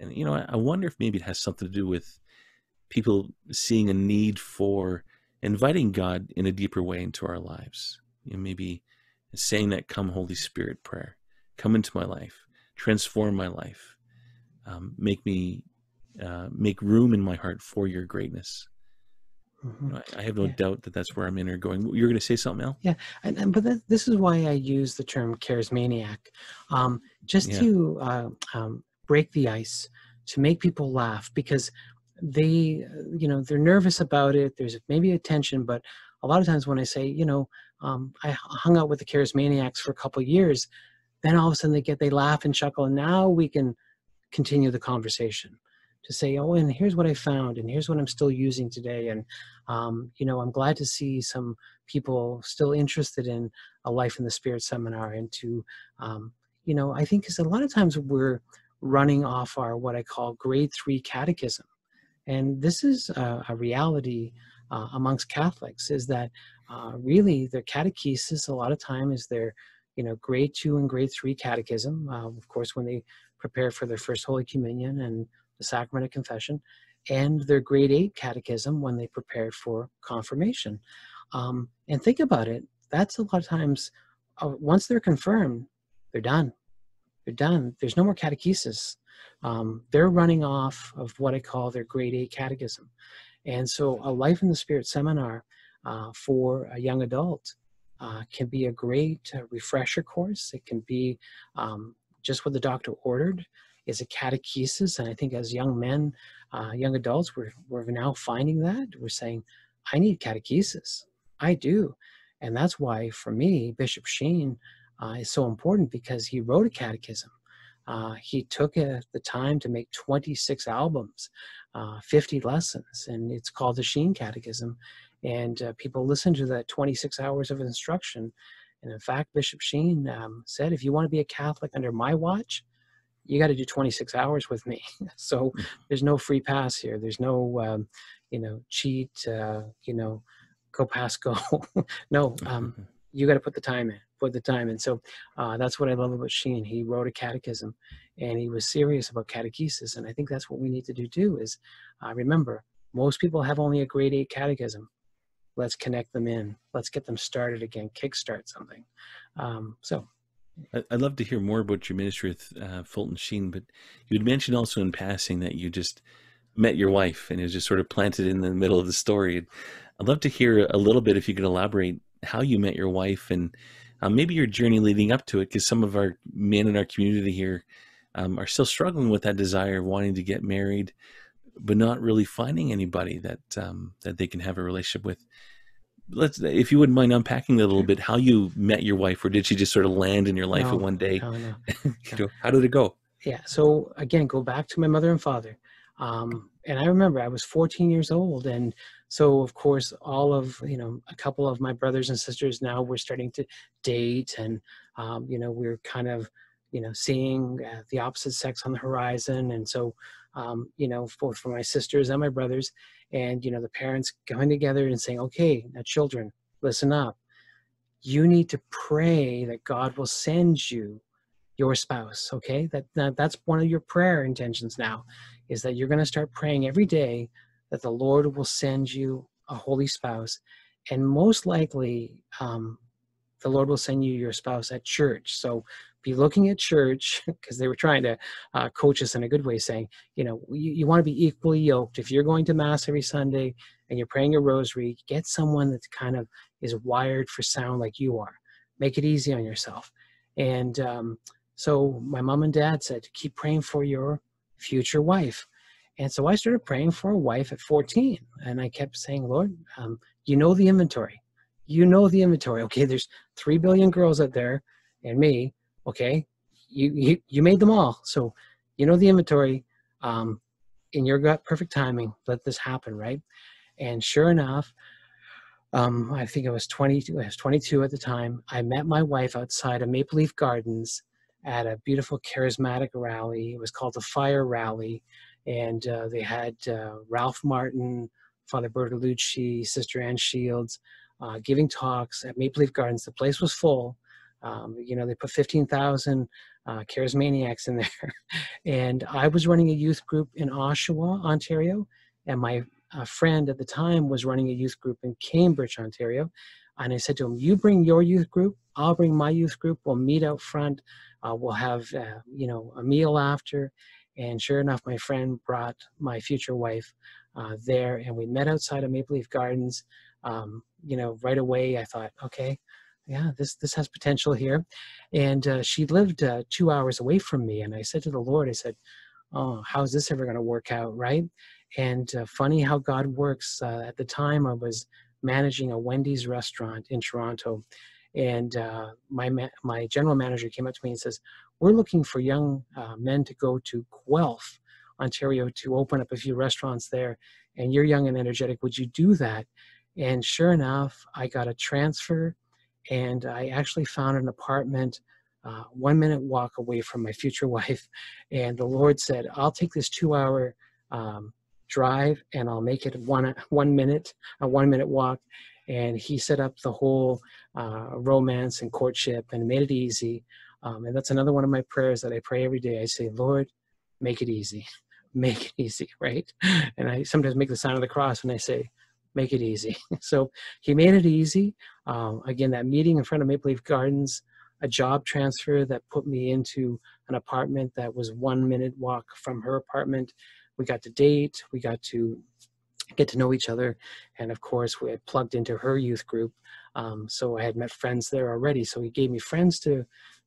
And, you know, I, I wonder if maybe it has something to do with people seeing a need for inviting God in a deeper way into our lives. You know, maybe saying that "Come, Holy Spirit" prayer, come into my life, transform my life, um, make me uh, make room in my heart for Your greatness. Mm-hmm. I, have no yeah. doubt that that's where I'm in or going. You're going to say something, else? Yeah, and, and but that, this is why I use the term charismaniac, um, just yeah. to uh, um, break the ice, to make people laugh because they, you know, they're nervous about it. There's maybe a tension, but a lot of times when I say, you know, um, I hung out with the charismaniacs for a couple years, then all of a sudden they get they laugh and chuckle, and now we can continue the conversation to say, oh, and here's what I found, and here's what I'm still using today, and um, you know, I'm glad to see some people still interested in a Life in the Spirit seminar, and to, um, you know, I think because a lot of times we're running off our what I call grade three catechism. And this is a, a reality uh, amongst Catholics is that uh, really their catechesis a lot of time is their you know grade two and grade three catechism. Uh, of course, when they prepare for their first Holy Communion and the sacrament of confession, and their grade eight catechism when they prepare for confirmation. Um, and think about it, that's a lot of times, uh, once they're confirmed, they're done they're done. There's no more catechesis. Um, they're running off of what I call their grade eight catechism. And so a Life in the Spirit seminar uh, for a young adult uh, can be a great uh, refresher course. It can be um, just what the doctor ordered is a catechesis. And I think as young men, uh, young adults, we're, we're now finding that. We're saying, I need catechesis. I do. And that's why, for me, Bishop Sheen uh, is so important because he wrote a catechism. Uh, he took uh, the time to make 26 albums, uh, 50 lessons, and it's called the Sheen Catechism. And uh, people listen to that 26 hours of instruction. And in fact, Bishop Sheen um, said, if you want to be a Catholic under my watch, you got to do 26 hours with me. so hmm. there's no free pass here. There's no, um, you know, cheat, uh, you know, go pass go. no, um, you got to put the time in, put the time in. So uh, that's what I love about Sheen. He wrote a catechism and he was serious about catechesis. And I think that's what we need to do too is uh, remember, most people have only a grade eight catechism. Let's connect them in. Let's get them started again, kickstart something. Um, so I'd love to hear more about your ministry with uh, Fulton Sheen, but you'd mentioned also in passing that you just met your wife and it was just sort of planted in the middle of the story. I'd love to hear a little bit if you could elaborate how you met your wife and uh, maybe your journey leading up to it, because some of our men in our community here um, are still struggling with that desire of wanting to get married, but not really finding anybody that um, that they can have a relationship with let's if you wouldn't mind unpacking that a little bit how you met your wife or did she just sort of land in your life no, in one day? no, no. you know, how did it go? Yeah so again go back to my mother and father. Um, and i remember i was 14 years old and so of course all of you know a couple of my brothers and sisters now were starting to date and um, you know we are kind of you know seeing uh, the opposite sex on the horizon and so um, you know both for my sisters and my brothers and you know the parents coming together and saying okay now children listen up. You need to pray that god will send you your spouse okay? That, that that's one of your prayer intentions now is that you're going to start praying every day that the lord will send you a holy spouse and most likely um, the lord will send you your spouse at church. So be looking at church because they were trying to uh, coach us in a good way, saying, you know, you, you want to be equally yoked. If you're going to mass every Sunday and you're praying a rosary, get someone that kind of is wired for sound like you are. Make it easy on yourself. And um, so my mom and dad said, keep praying for your future wife. And so I started praying for a wife at 14. And I kept saying, Lord, um, you know the inventory. You know the inventory. Okay, there's 3 billion girls out there and me okay? You you, you made them all. So you know the inventory um, in your gut perfect timing. Let this happen right? And sure enough um, i think i was 22 i was 22 at the time i met my wife outside of maple leaf gardens at a beautiful charismatic rally. It was called the fire rally. And uh, they had uh, ralph martin father bertolucci sister ann shields uh, giving talks at maple leaf gardens. The place was full um, you know, they put 15,000 uh, in there. and I was running a youth group in Oshawa, Ontario, and my uh, friend at the time was running a youth group in Cambridge, Ontario. And I said to him, You bring your youth group, I'll bring my youth group, we'll meet out front, uh, we'll have, uh, you know, a meal after. And sure enough, my friend brought my future wife uh, there, and we met outside of Maple Leaf Gardens. Um, you know, right away, I thought, okay, yeah, this this has potential here. And uh, she lived uh, two hours away from me, and I said to the Lord, I said, "Oh, how's this ever going to work out, right?" And uh, funny how God works. Uh, at the time, I was managing a Wendy's restaurant in Toronto, and uh, my ma- my general manager came up to me and says, "We're looking for young uh, men to go to Guelph, Ontario, to open up a few restaurants there. And you're young and energetic. Would you do that?" And sure enough, I got a transfer and I actually found an apartment uh, one minute walk away from my future wife. And the Lord said, I'll take this two hour um, drive and I'll make it one, one minute, a one minute walk. And he set up the whole uh, romance and courtship and made it easy. Um, and that's another one of my prayers that I pray every day. I say, Lord, make it easy. Make it easy, right? And I sometimes make the sign of the cross and I say, make it easy. so he made it easy. Um, again, that meeting in front of Maple Leaf Gardens, a job transfer that put me into an apartment that was one minute walk from her apartment. We got to date, we got to get to know each other. And of course, we had plugged into her youth group. Um, so I had met friends there already. So he gave me friends to,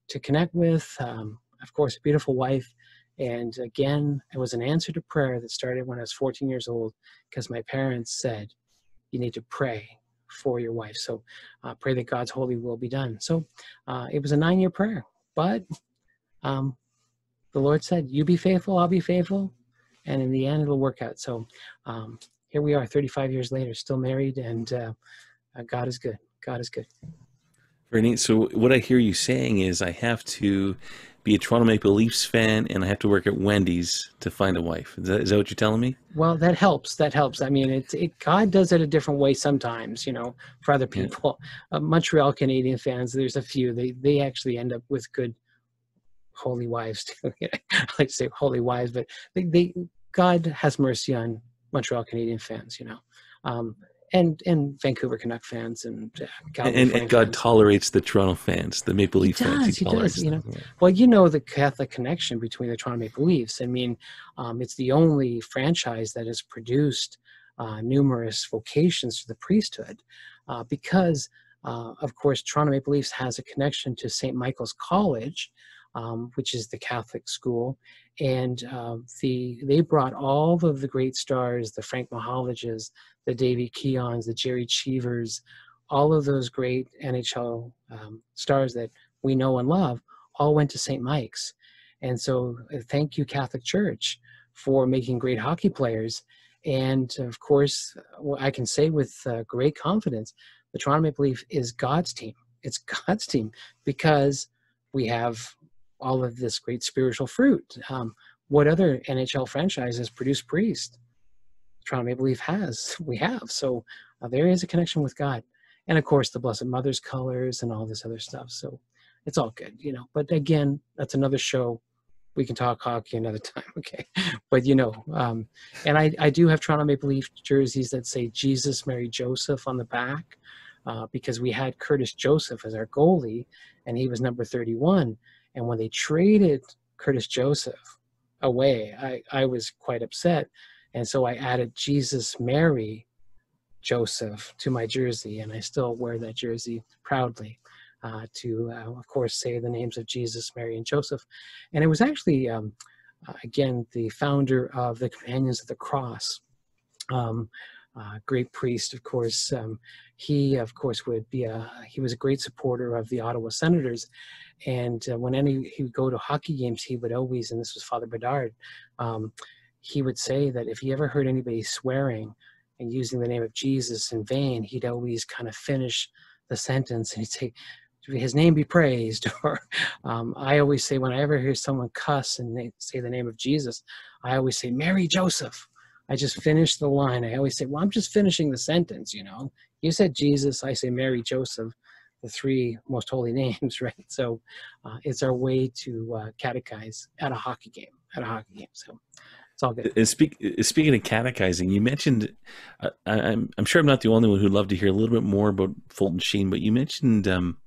to connect with. Um, of course, a beautiful wife. And again, it was an answer to prayer that started when I was 14 years old because my parents said, you need to pray for your wife. So uh, pray that God's holy will be done. So uh, it was a nine year prayer, but um, the Lord said, You be faithful, I'll be faithful. And in the end, it'll work out. So um, here we are 35 years later, still married, and uh, uh, God is good. God is good. Very neat. So what I hear you saying is I have to be a Toronto Maple Leafs fan and I have to work at Wendy's to find a wife. Is that, is that what you're telling me? Well, that helps. That helps. I mean, it, it God does it a different way sometimes, you know, for other people. Yeah. Uh, Montreal Canadian fans, there's a few, they, they actually end up with good holy wives too. I like to say holy wives, but they, they God has mercy on Montreal Canadian fans, you know. Um, and and Vancouver Canuck fans and uh, and, and, God fans. tolerates the Toronto fans, the Maple Leaf he fans. Does, he, he does, you know. Well, you know the Catholic connection between the Toronto Maple Leafs. I mean, um, it's the only franchise that has produced uh, numerous vocations to the priesthood, uh, because uh, of course Toronto Maple Leafs has a connection to St. Michael's College, um, which is the Catholic school, and uh, the they brought all of the great stars, the Frank Mahovliches, the Davy Keons, the Gerry Cheevers, all of those great NHL um, stars that we know and love, all went to St. Mike's, and so uh, thank you Catholic Church for making great hockey players. And of course, I can say with uh, great confidence, the Toronto Maple Leaf is God's team. It's God's team because we have all of this great spiritual fruit. Um, what other NHL franchises produce priest? Toronto Maple Leaf has. We have. So uh, there is a connection with God. And of course, the Blessed Mother's colors and all this other stuff. So it's all good, you know. But again, that's another show. We can talk hockey another time, okay? But you know, um, and I, I do have Toronto Maple Leaf jerseys that say Jesus, Mary, Joseph on the back uh, because we had Curtis Joseph as our goalie and he was number 31 and when they traded Curtis Joseph away, I, I was quite upset. And so I added Jesus, Mary, Joseph to my jersey, and I still wear that jersey proudly. Uh, to, uh, of course, say the names of Jesus, Mary, and Joseph. And it was actually, um, uh, again, the founder of the Companions of the Cross, um, uh, great priest, of course. Um, he, of course, would be a, he was a great supporter of the Ottawa Senators. And uh, when any he would go to hockey games, he would always, and this was Father Bedard, um, he would say that if he ever heard anybody swearing and using the name of Jesus in vain, he'd always kind of finish the sentence and he'd say, his name be praised. Or um, I always say, when I ever hear someone cuss and they say the name of Jesus, I always say, Mary Joseph. I just finish the line. I always say, well, I'm just finishing the sentence, you know. You said Jesus, I say Mary Joseph the three most holy names, right? So uh, it's our way to uh, catechize at a hockey game, at a hockey game. So it's all good. And speak, speaking of catechizing, you mentioned, uh, I'm, I'm sure I'm not the only one who'd love to hear a little bit more about Fulton Sheen, but you mentioned um,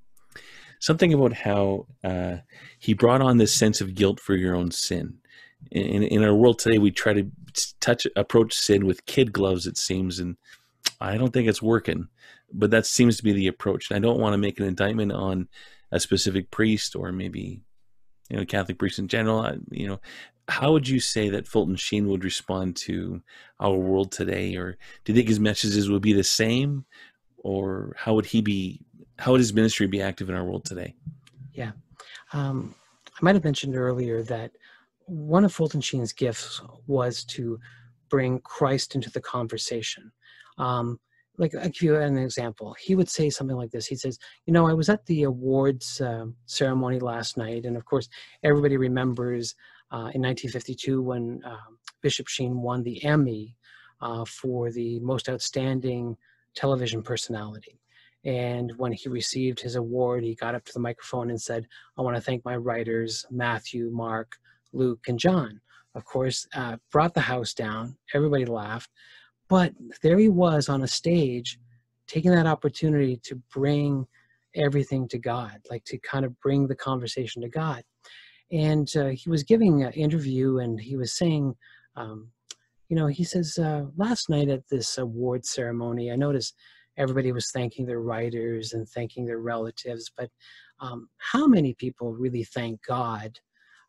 something about how uh, he brought on this sense of guilt for your own sin. In, in our world today, we try to touch approach sin with kid gloves, it seems, and I don't think it's working but that seems to be the approach. And I don't want to make an indictment on a specific priest or maybe you know Catholic priests in general. I, you know, how would you say that Fulton Sheen would respond to our world today, or do you think his messages would be the same, or how would he be? How would his ministry be active in our world today? Yeah, um, I might have mentioned earlier that one of Fulton Sheen's gifts was to bring Christ into the conversation. Um, like I'll give you an example. He would say something like this. He says, "You know, I was at the awards uh, ceremony last night, and of course, everybody remembers uh, in 1952 when uh, Bishop Sheen won the Emmy uh, for the most outstanding television personality. And when he received his award, he got up to the microphone and said, "I want to thank my writers, Matthew, Mark, Luke, and John." Of course, uh, brought the house down. Everybody laughed but there he was on a stage, taking that opportunity to bring everything to God, like to kind of bring the conversation to God. And uh, he was giving an interview and he was saying, um, you know, he says, uh, last night at this award ceremony, I noticed everybody was thanking their writers and thanking their relatives, but um, how many people really thank God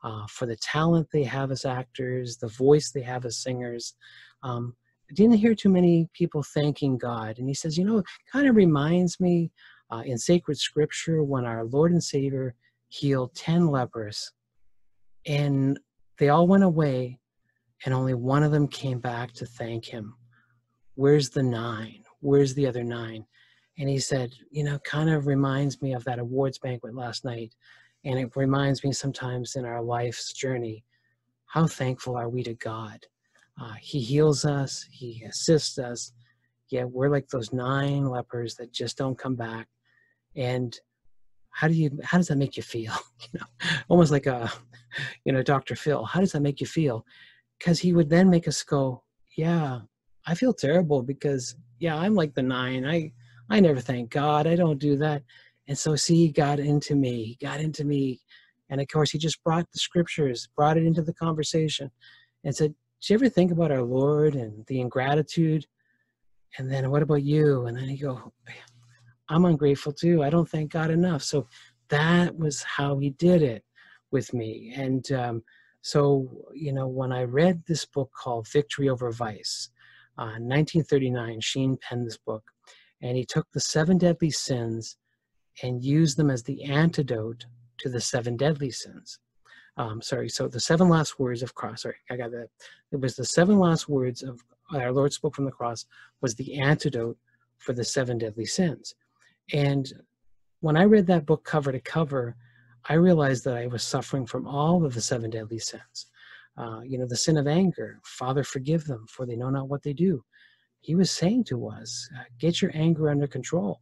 uh, for the talent they have as actors, the voice they have as singers? Um, didn't hear too many people thanking God. And he says, you know, kind of reminds me uh, in sacred scripture when our Lord and Savior healed 10 lepers and they all went away and only one of them came back to thank him. Where's the nine? Where's the other nine? And he said, you know, kind of reminds me of that awards banquet last night. And it reminds me sometimes in our life's journey, how thankful are we to God? Uh, he heals us, He assists us, yet we're like those nine lepers that just don't come back. And how do you how does that make you feel? You know almost like a you know dr phil how does that make you feel? Because he would then make us go yeah i feel terrible because yeah i'm like the nine. I i never thank god. I don't do that and so see he got into me he got into me and of course he just brought the scriptures brought it into the conversation and said did you ever think about our lord and the ingratitude and then what about you and then he go I'm ungrateful too. I don't thank God enough. So that was how he did it with me. And um, so, you know, when I read this book called Victory Over Vice, uh, 1939, Sheen penned this book, and he took the seven deadly sins and use them as the antidote to the seven deadly sins. Um, sorry, so the seven last words of cross. Sorry, I got that. It was the seven last words of our Lord spoke from the cross was the antidote for the seven deadly sins. And when I read that book cover to cover, I realized that I was suffering from all of the seven deadly sins. Uh, you know, the sin of anger, Father, forgive them, for they know not what they do. He was saying to us, uh, get your anger under control.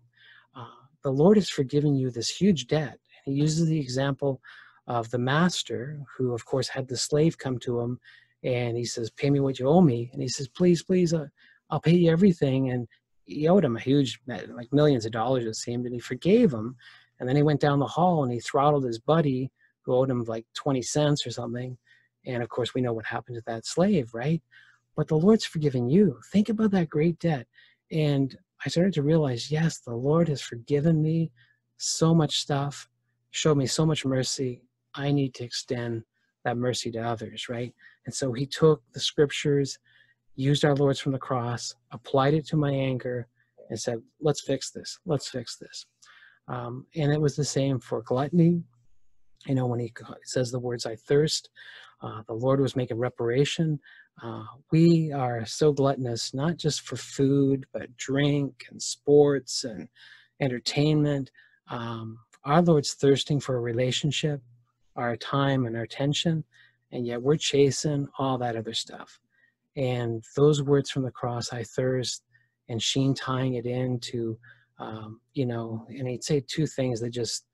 The Lord has forgiven you this huge debt. He uses the example of the master, who, of course, had the slave come to him and he says, Pay me what you owe me. And he says, Please, please, uh, I'll pay you everything. And he owed him a huge, like millions of dollars, it seemed, and he forgave him. And then he went down the hall and he throttled his buddy who owed him like 20 cents or something. And of course, we know what happened to that slave, right? But the Lord's forgiven you. Think about that great debt. And I started to realize, yes, the Lord has forgiven me so much stuff, showed me so much mercy. I need to extend that mercy to others, right? And so he took the scriptures used our Lord's from the cross, applied it to my anger, and said, let's fix this, let's fix this. Um, and it was the same for gluttony. You know, when he says the words, I thirst, uh, the Lord was making reparation. Uh, we are so gluttonous, not just for food, but drink and sports and entertainment. Um, our Lord's thirsting for a relationship, our time and our attention, and yet we're chasing all that other stuff. And those words from the cross, I thirst, and Sheen tying it into, um, you know, and he'd say two things that just,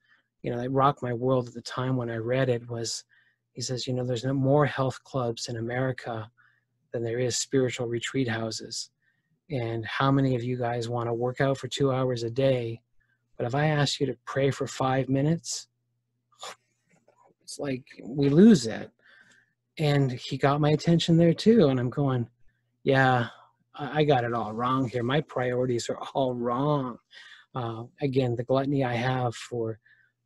you know, that rocked my world at the time when I read it was, he says, you know, there's no more health clubs in America than there is spiritual retreat houses. And how many of you guys want to work out for two hours a day? But if I ask you to pray for five minutes, it's like we lose it and he got my attention there too and i'm going yeah i got it all wrong here my priorities are all wrong uh, again the gluttony i have for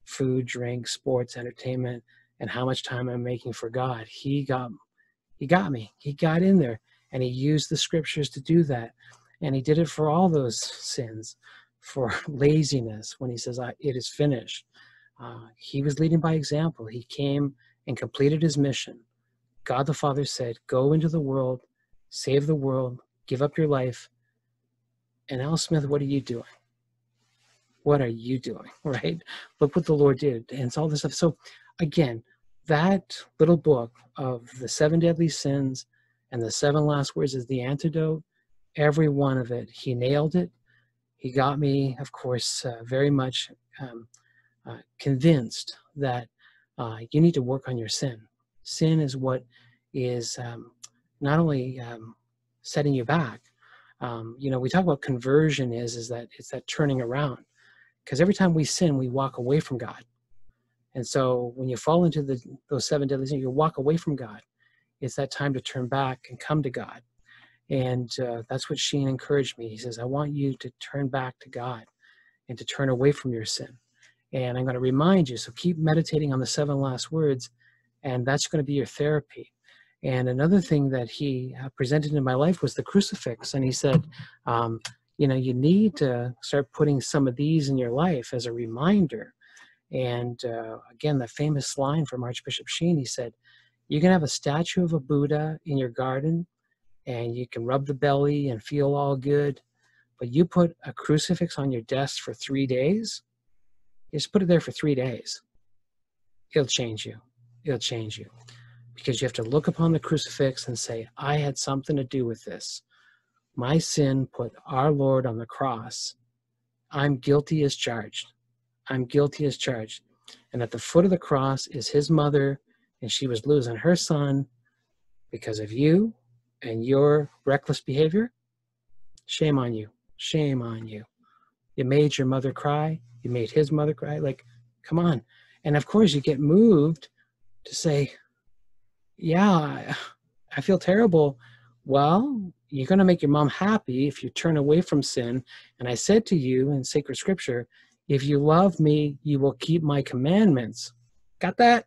food drink sports entertainment and how much time i'm making for god he got he got me he got in there and he used the scriptures to do that and he did it for all those sins for laziness when he says it is finished uh, he was leading by example he came and completed his mission God the Father said, Go into the world, save the world, give up your life. And Al Smith, what are you doing? What are you doing? Right? Look what the Lord did. And it's all this stuff. So, again, that little book of the seven deadly sins and the seven last words is the antidote. Every one of it, he nailed it. He got me, of course, uh, very much um, uh, convinced that uh, you need to work on your sin sin is what is um, not only um, setting you back. Um, you know, we talk about conversion is is that it's that turning around, because every time we sin, we walk away from God, and so when you fall into the those seven deadly sins, you walk away from God. It's that time to turn back and come to God, and uh, that's what Sheen encouraged me. He says, "I want you to turn back to God, and to turn away from your sin." And I'm going to remind you. So keep meditating on the seven last words and that's going to be your therapy And another thing that he uh, presented in my life was the crucifix. And he said, um, you know, you need to start putting some of these in your life as a reminder. And uh, again, the famous line from Archbishop Sheen, he said, you can have a statue of a Buddha in your garden and you can rub the belly and feel all good, but you put a crucifix on your desk for three days, you just put it there for three days. It'll change you. It'll change you. Because you have to look upon the crucifix and say, I had something to do with this. My sin put our Lord on the cross. I'm guilty as charged. I'm guilty as charged. And at the foot of the cross is his mother, and she was losing her son because of you and your reckless behavior. Shame on you. Shame on you. You made your mother cry. You made his mother cry. Like, come on. And of course, you get moved to say, Yeah, I feel terrible. Well, you're going to make your mom happy if you turn away from sin. And I said to you in sacred scripture, if you love me, you will keep my commandments. Got that?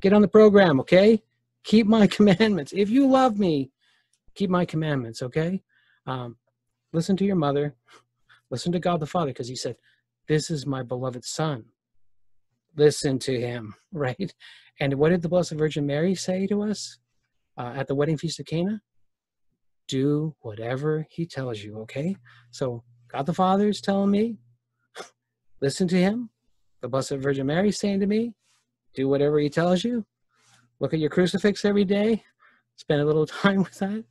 Get on the program, okay? Keep my commandments. If you love me, keep my commandments, okay? Um, listen to your mother. Listen to God the Father, because he said, This is my beloved Son. Listen to him, right? And what did the Blessed Virgin Mary say to us uh, at the wedding feast of Cana? Do whatever he tells you, okay? So God the Father is telling me, listen to him. The Blessed Virgin Mary saying to me, do whatever he tells you. Look at your crucifix every day. Spend a little time with that.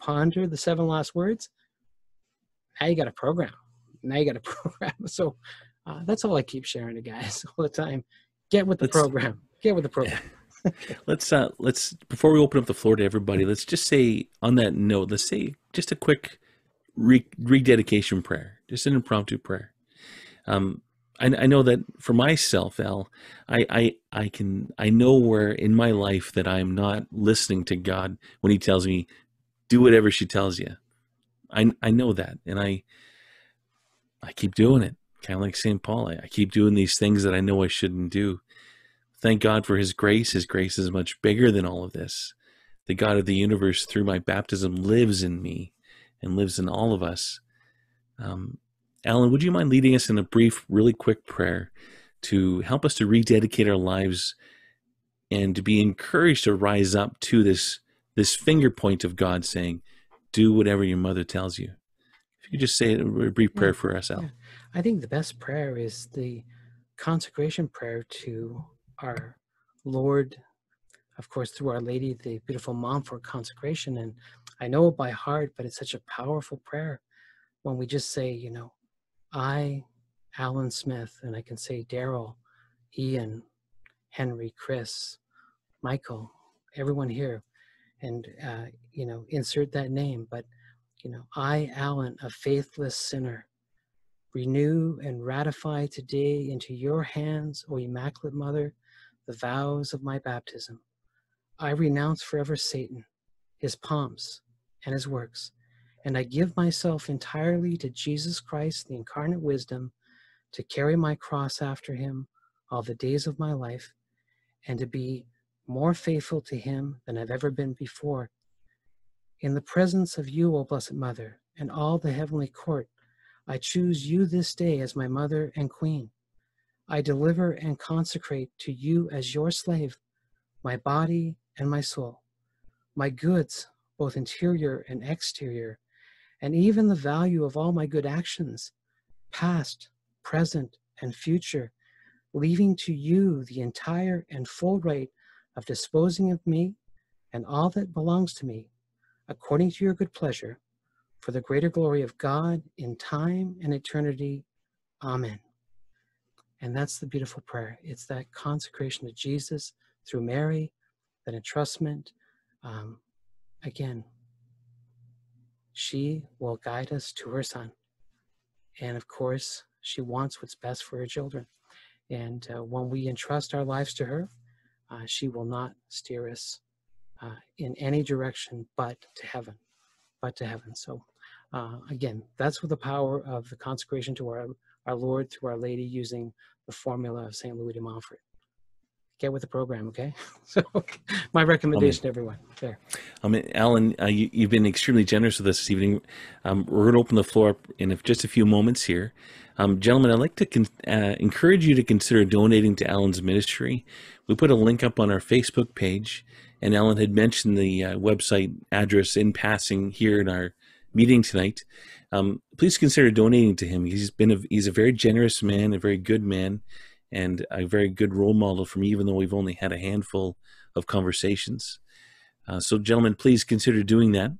Ponder the seven last words. Now you got a program. Now you got a program. So uh, that's all I keep sharing to guys all the time. Get with the let's, program. Get with the program. let's uh let's before we open up the floor to everybody, let's just say on that note, let's say just a quick re- rededication prayer, just an impromptu prayer. Um, I, I know that for myself, Al, I, I I can I know where in my life that I'm not listening to God when He tells me, do whatever she tells you. I I know that, and I I keep doing it, kind of like St. Paul. I, I keep doing these things that I know I shouldn't do. Thank God for His grace. His grace is much bigger than all of this. The God of the universe, through my baptism, lives in me and lives in all of us. Um, Allan, would you mind leading us in a brief, really quick prayer to help us to rededicate our lives and to be encouraged to rise up to this this finger point of God saying, "Do whatever your mother tells you." If you could just say a brief prayer for us, Al. Yeah. I think the best prayer is the consecration prayer to our Lord, of course, through Our Lady, the beautiful Montfort consecration. And I know it by heart, but it's such a powerful prayer when we just say, you know, I, Allan Smith, and I can say Daryl, Ian, Henry, Chris, Michael, everyone here, and uh, you know, insert that name. But you know, I, Allan, a faithless sinner, renew and ratify today into your hands, O Immaculate Mother, the vows of my baptism. I renounce forever Satan, his pomps, and his works and I give myself entirely to Jesus Christ, the incarnate wisdom, to carry my cross after him all the days of my life, and to be more faithful to him than I've ever been before. In the presence of you, O Blessed Mother, and all the heavenly court, I choose you this day as my mother and queen. I deliver and consecrate to you as your slave my body and my soul, my goods, both interior and exterior, and even the value of all my good actions, past, present, and future, leaving to you the entire and full right of disposing of me and all that belongs to me, according to your good pleasure, for the greater glory of God in time and eternity. Amen. And that's the beautiful prayer. It's that consecration to Jesus through Mary, that entrustment. Um, again, she will guide us to her son. And of course, she wants what's best for her children. And uh, when we entrust our lives to her, uh, she will not steer us uh, in any direction but to heaven, but to heaven. So, uh, again, that's with the power of the consecration to our, our Lord through Our Lady using the formula of St. Louis de Montfort. Get with the program. Okay, so my recommendation to everyone there. I mean, Allan, uh, you, have been extremely generous with us this evening. Um, we're going to open the floor up in just a few moments here. Um, gentlemen, I'd like to con- uh, encourage you to consider donating to Allan's ministry. We put a link up on our Facebook page, and Allan had mentioned the uh, website address in passing here in our meeting tonight. Um, please consider donating to him. He's been a, he's a very generous man, a very good man, and a very good role model for me. Even though we've only had a handful of conversations, uh, so gentlemen, please consider doing that.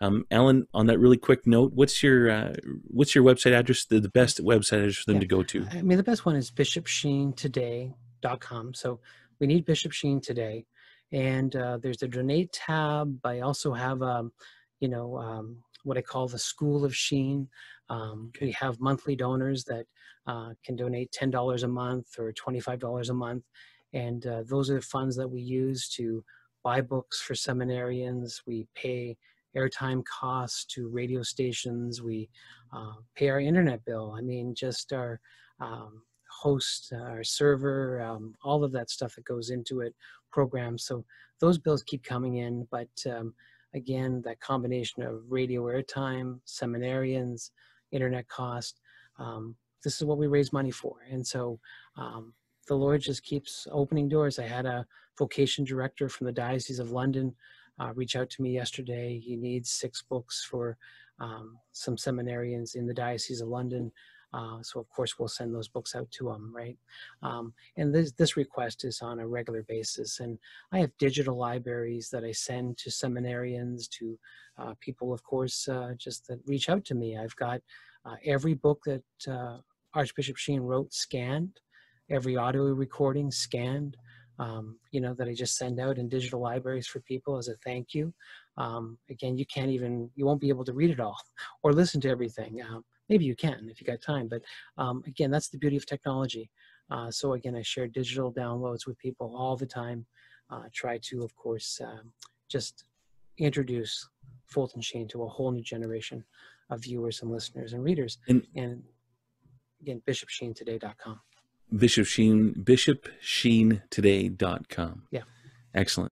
Um, Allan, on that really quick note, what's your uh, what's your website address? The, the best website address for them yeah. to go to? I mean, the best one is bishopsheentoday.com. So we need Bishop Sheen today, and uh, there's a donate tab. I also have, um, you know, um, what I call the School of Sheen. Um, okay. We have monthly donors that uh, can donate ten dollars a month or twenty five dollars a month, and uh, those are the funds that we use to buy books for seminarians. We pay airtime costs to radio stations. We uh, pay our internet bill. I mean, just our um, host, our server, um, all of that stuff that goes into it, programs. So those bills keep coming in. But um, again, that combination of radio airtime, seminarians, internet cost, um, this is what we raise money for. And so um, the Lord just keeps opening doors. I had a vocation director from the Diocese of London uh, reach out to me yesterday. He needs six books for um, some seminarians in the Diocese of London. Uh, so of course we'll send those books out to them, right? Um, and this this request is on a regular basis. And I have digital libraries that I send to seminarians, to uh, people, of course, uh, just that reach out to me. I've got uh, every book that uh, Archbishop Sheen wrote scanned, every audio recording scanned um, you know, that I just send out in digital libraries for people as a thank you. Um, again, you can't even, you won't be able to read it all or listen to everything. Um, maybe you can if you got time, but um, again, that's the beauty of technology. Uh, so again, I share digital downloads with people all the time. Uh, try to, of course, um, just introduce Fulton Sheen to a whole new generation of viewers and listeners and readers. And, and again, bishopsheentoday.com. Bishop Sheen, Bishop bishopsheentoday.com. Yeah. Excellent.